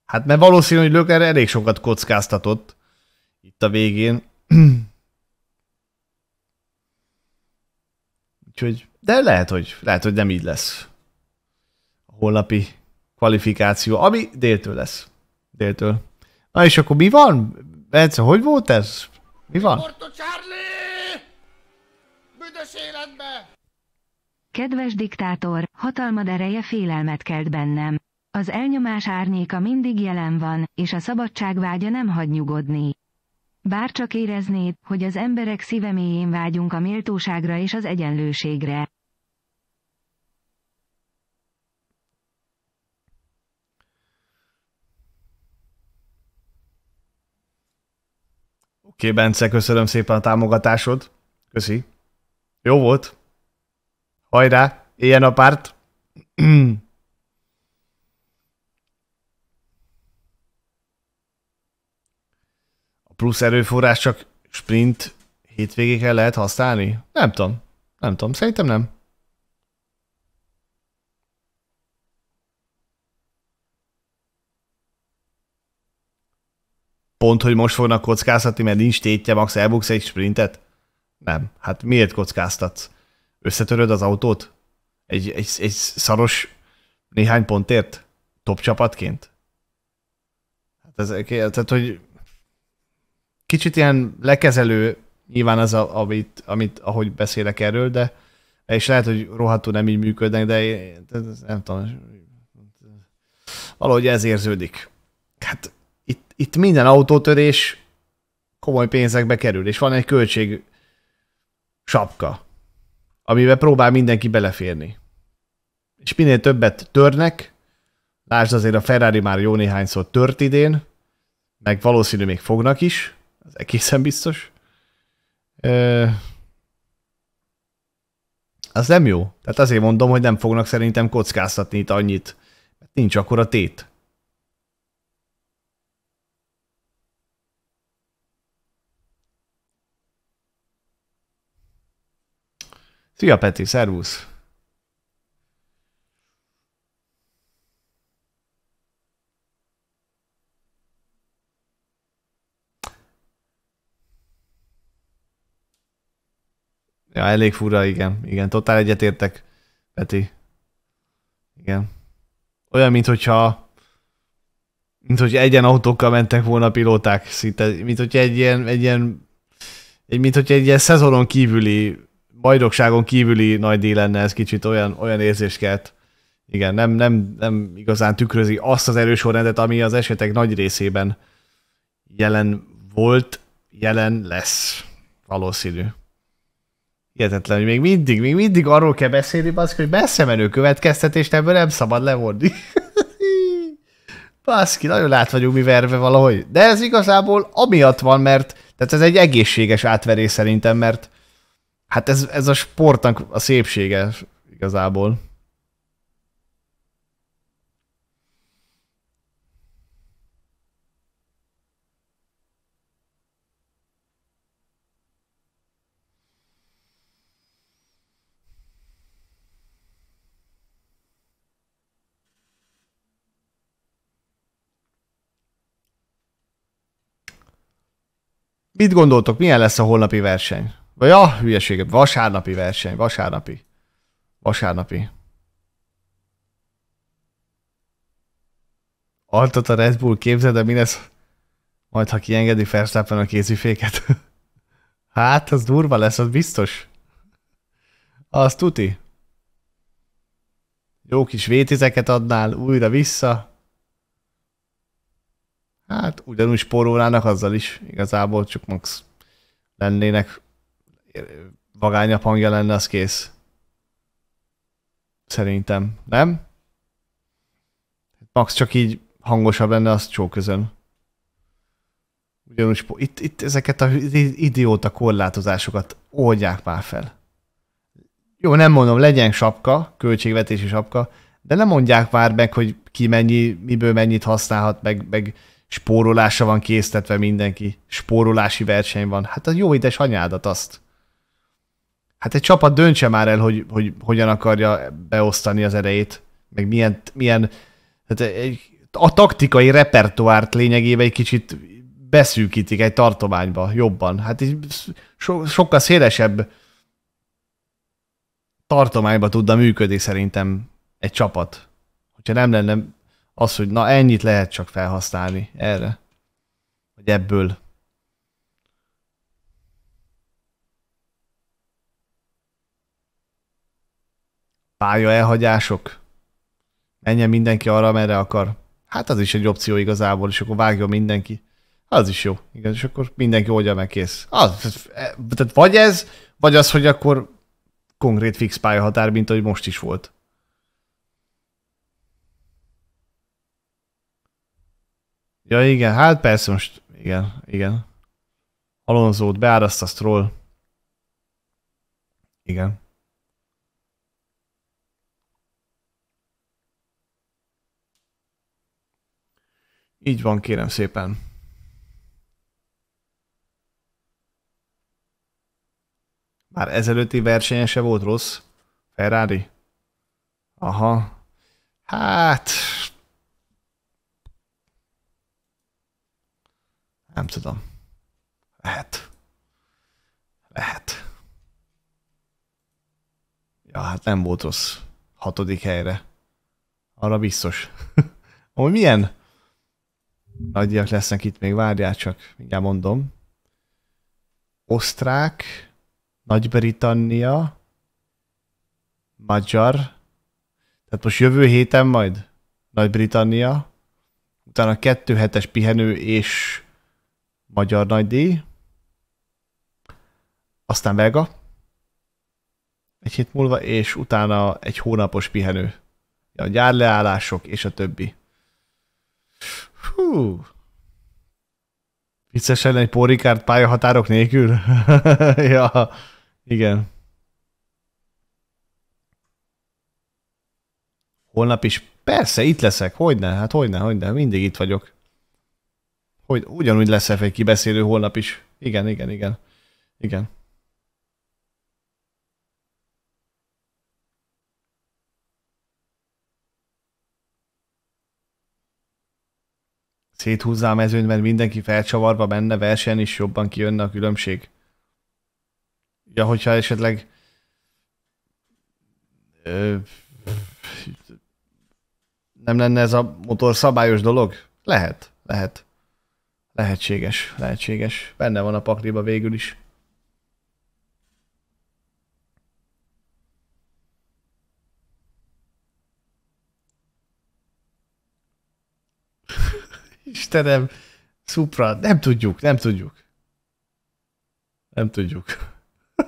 Hát mert valószínű, hogy Löker elég sokat kockáztatott itt a végén. Úgyhogy, de lehet, hogy, lehet, hogy nem így lesz a holnapi kvalifikáció, ami déltől lesz. Déltől. Na és akkor mi van? Bence, hogy volt ez? Mi van? Porto Charlie! Büdös életbe! Kedves diktátor, hatalmad ereje félelmet kelt bennem. Az elnyomás árnyéka mindig jelen van, és a szabadság vágya nem hagy nyugodni. Bár csak éreznéd, hogy az emberek szíve mélyén vágyunk a méltóságra és az egyenlőségre. Oké, okay, Bence, köszönöm szépen a támogatásod. Köszi. Jó volt. Hajrá, ilyen a párt. a plusz erőforrás csak sprint hétvégéken lehet használni? Nem tudom. Nem tudom, szerintem nem. Pont, hogy most fognak kockáztatni, mert nincs tétje, max elbuksz egy sprintet? Nem. Hát miért kockáztatsz? Összetöröd az autót? Egy, egy, egy szaros néhány pontért? Top csapatként? Hát ez, tehát, hogy kicsit ilyen lekezelő nyilván az, a, amit, amit, ahogy beszélek erről, de és lehet, hogy rohadtul nem így működnek, de ez, nem tudom, valahogy ez érződik. Hát itt, itt minden autótörés komoly pénzekbe kerül, és van egy költség sapka amiben próbál mindenki beleférni. és minél többet törnek, lásd azért a Ferrari már jó néhányszor tört idén, meg valószínű még fognak is, ez egészen biztos. Ö, az nem jó. Tehát azért mondom, hogy nem fognak szerintem kockáztatni itt annyit. Mert nincs akkor a tét. Szia Peti, szervusz! Ja, elég fura, igen. Igen, totál egyetértek, Peti. Igen. Olyan, mint hogyha mint hogy egyen autókkal mentek volna pilóták, szinte, mint hogy egy ilyen, egy ilyen, mint hogy egy ilyen szezonon kívüli, bajnokságon kívüli nagy díj lenne, ez kicsit olyan, olyan érzés kelt. Igen, nem, nem, nem igazán tükrözi azt az erős sorrendet, ami az esetek nagy részében jelen volt, jelen lesz. Valószínű. Hihetetlen, hogy még mindig, még mindig arról kell beszélni, baszki, hogy messze menő következtetést ebből nem szabad levonni. Baszki, nagyon át vagyunk mi verve valahogy. De ez igazából amiatt van, mert tehát ez egy egészséges átverés szerintem, mert hát ez, ez a sportnak a szépsége igazából. Mit gondoltok, milyen lesz a holnapi verseny? Vagy a ah, hülyeség, vasárnapi verseny, vasárnapi. Vasárnapi. Altot a Red Bull, képzeld, de mi lesz, majd ha kiengedi Verstappen a kéziféket. hát, az durva lesz, az biztos. Az tuti. Jó kis vétizeket adnál, újra vissza. Hát ugyanúgy spórolnának azzal is, igazából csak max lennének, vagányabb hangja lenne, az kész. Szerintem, nem? Max csak így hangosabb lenne, az csóközön. Ugyanúgy itt, itt ezeket a idióta korlátozásokat oldják már fel. Jó, nem mondom, legyen sapka, költségvetési sapka, de nem mondják már meg, hogy ki mennyi, miből mennyit használhat, meg, meg spórolásra van késztetve mindenki, spórolási verseny van. Hát a jó édes anyádat azt. Hát egy csapat döntse már el, hogy, hogy hogyan akarja beosztani az erejét, meg milyen, milyen hát egy, a taktikai repertoárt lényegében egy kicsit beszűkítik egy tartományba jobban. Hát így so, sokkal szélesebb tartományba tudna működni szerintem egy csapat. Hogyha nem lenne az, hogy na ennyit lehet csak felhasználni erre. Vagy ebből. Pálya elhagyások. Menjen mindenki arra, merre akar. Hát az is egy opció igazából, és akkor vágja mindenki. Az is jó. Igen, és akkor mindenki oldja meg kész. Az, tehát vagy ez, vagy az, hogy akkor konkrét fix pályahatár, mint ahogy most is volt. Ja igen, hát persze most, igen, igen. Alonzót beáraszt. Igen. Így van, kérem szépen. Már ezelőtti versenyese volt rossz? Ferrari? Aha. Hát, Nem tudom. Lehet. Lehet. Ja, hát nem volt rossz. Hatodik helyre. Arra biztos. Hogy milyen nagyiak lesznek itt még, várjál csak, mindjárt mondom. Osztrák, Nagy-Britannia, Magyar, tehát most jövő héten majd Nagy-Britannia, utána kettő hetes pihenő és magyar nagydíj, aztán belga, egy hét múlva, és utána egy hónapos pihenő. a gyárleállások és a többi. Hú. Vicces lenne egy pórikárt pályahatárok nélkül? ja, igen. Holnap is? Persze, itt leszek. Hogyne, hát hogyne, hogyne. Mindig itt vagyok. Hogy ugyanúgy lesz egy kibeszélő holnap is. Igen, igen, igen. Igen. Széthúzzá a mezőn, mert mindenki felcsavarva benne versen is jobban kijönne a különbség. Ja, hogyha esetleg ö, nem lenne ez a motor szabályos dolog? Lehet, lehet. Lehetséges, lehetséges. Benne van a pakliba végül is. Istenem, Supra, nem tudjuk, nem tudjuk. Nem tudjuk.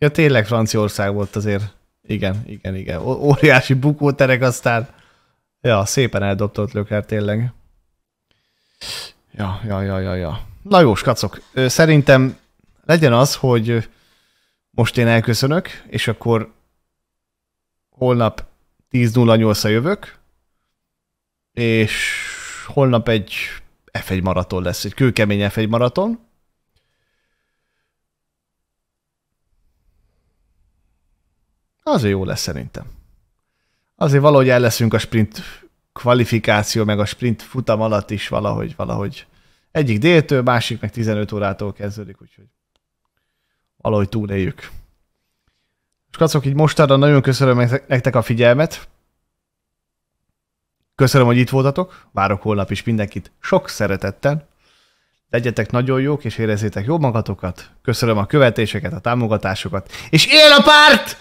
ja, tényleg Franciaország volt azért. Igen, igen, igen. Óriási bukóterek, aztán ja, szépen eldobta ott Lökler tényleg. Ja, ja, ja, ja, ja. Na jó, skacok. Szerintem legyen az, hogy most én elköszönök, és akkor holnap 10.08-a jövök, és holnap egy F1 maraton lesz, egy kőkemény F1 maraton. Azért jó lesz szerintem. Azért valahogy el leszünk a sprint kvalifikáció, meg a sprint futam alatt is valahogy, valahogy. Egyik déltől, másik meg 15 órától kezdődik, úgyhogy valahogy túléljük. És kacok, így mostanra nagyon köszönöm nektek a figyelmet. Köszönöm, hogy itt voltatok, várok holnap is mindenkit sok szeretettel. Legyetek nagyon jók, és érezzétek jó magatokat. Köszönöm a követéseket, a támogatásokat. És él a párt!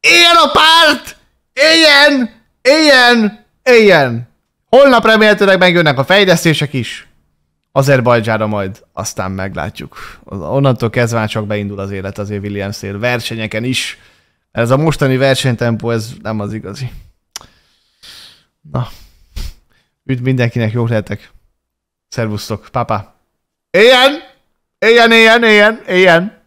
Éljen a párt! Éljen! Éljen! Éljen! Holnap remélhetőleg megjönnek a fejlesztések is. Azerbajdzsára majd aztán meglátjuk. Onnantól kezdve csak beindul az élet azért williams versenyeken is. Ez a mostani versenytempó, ez nem az igazi. Na, Üdv mindenkinek, jó lehetek. Szervusztok, papa. Éljen! Éljen, éljen, éljen, éljen!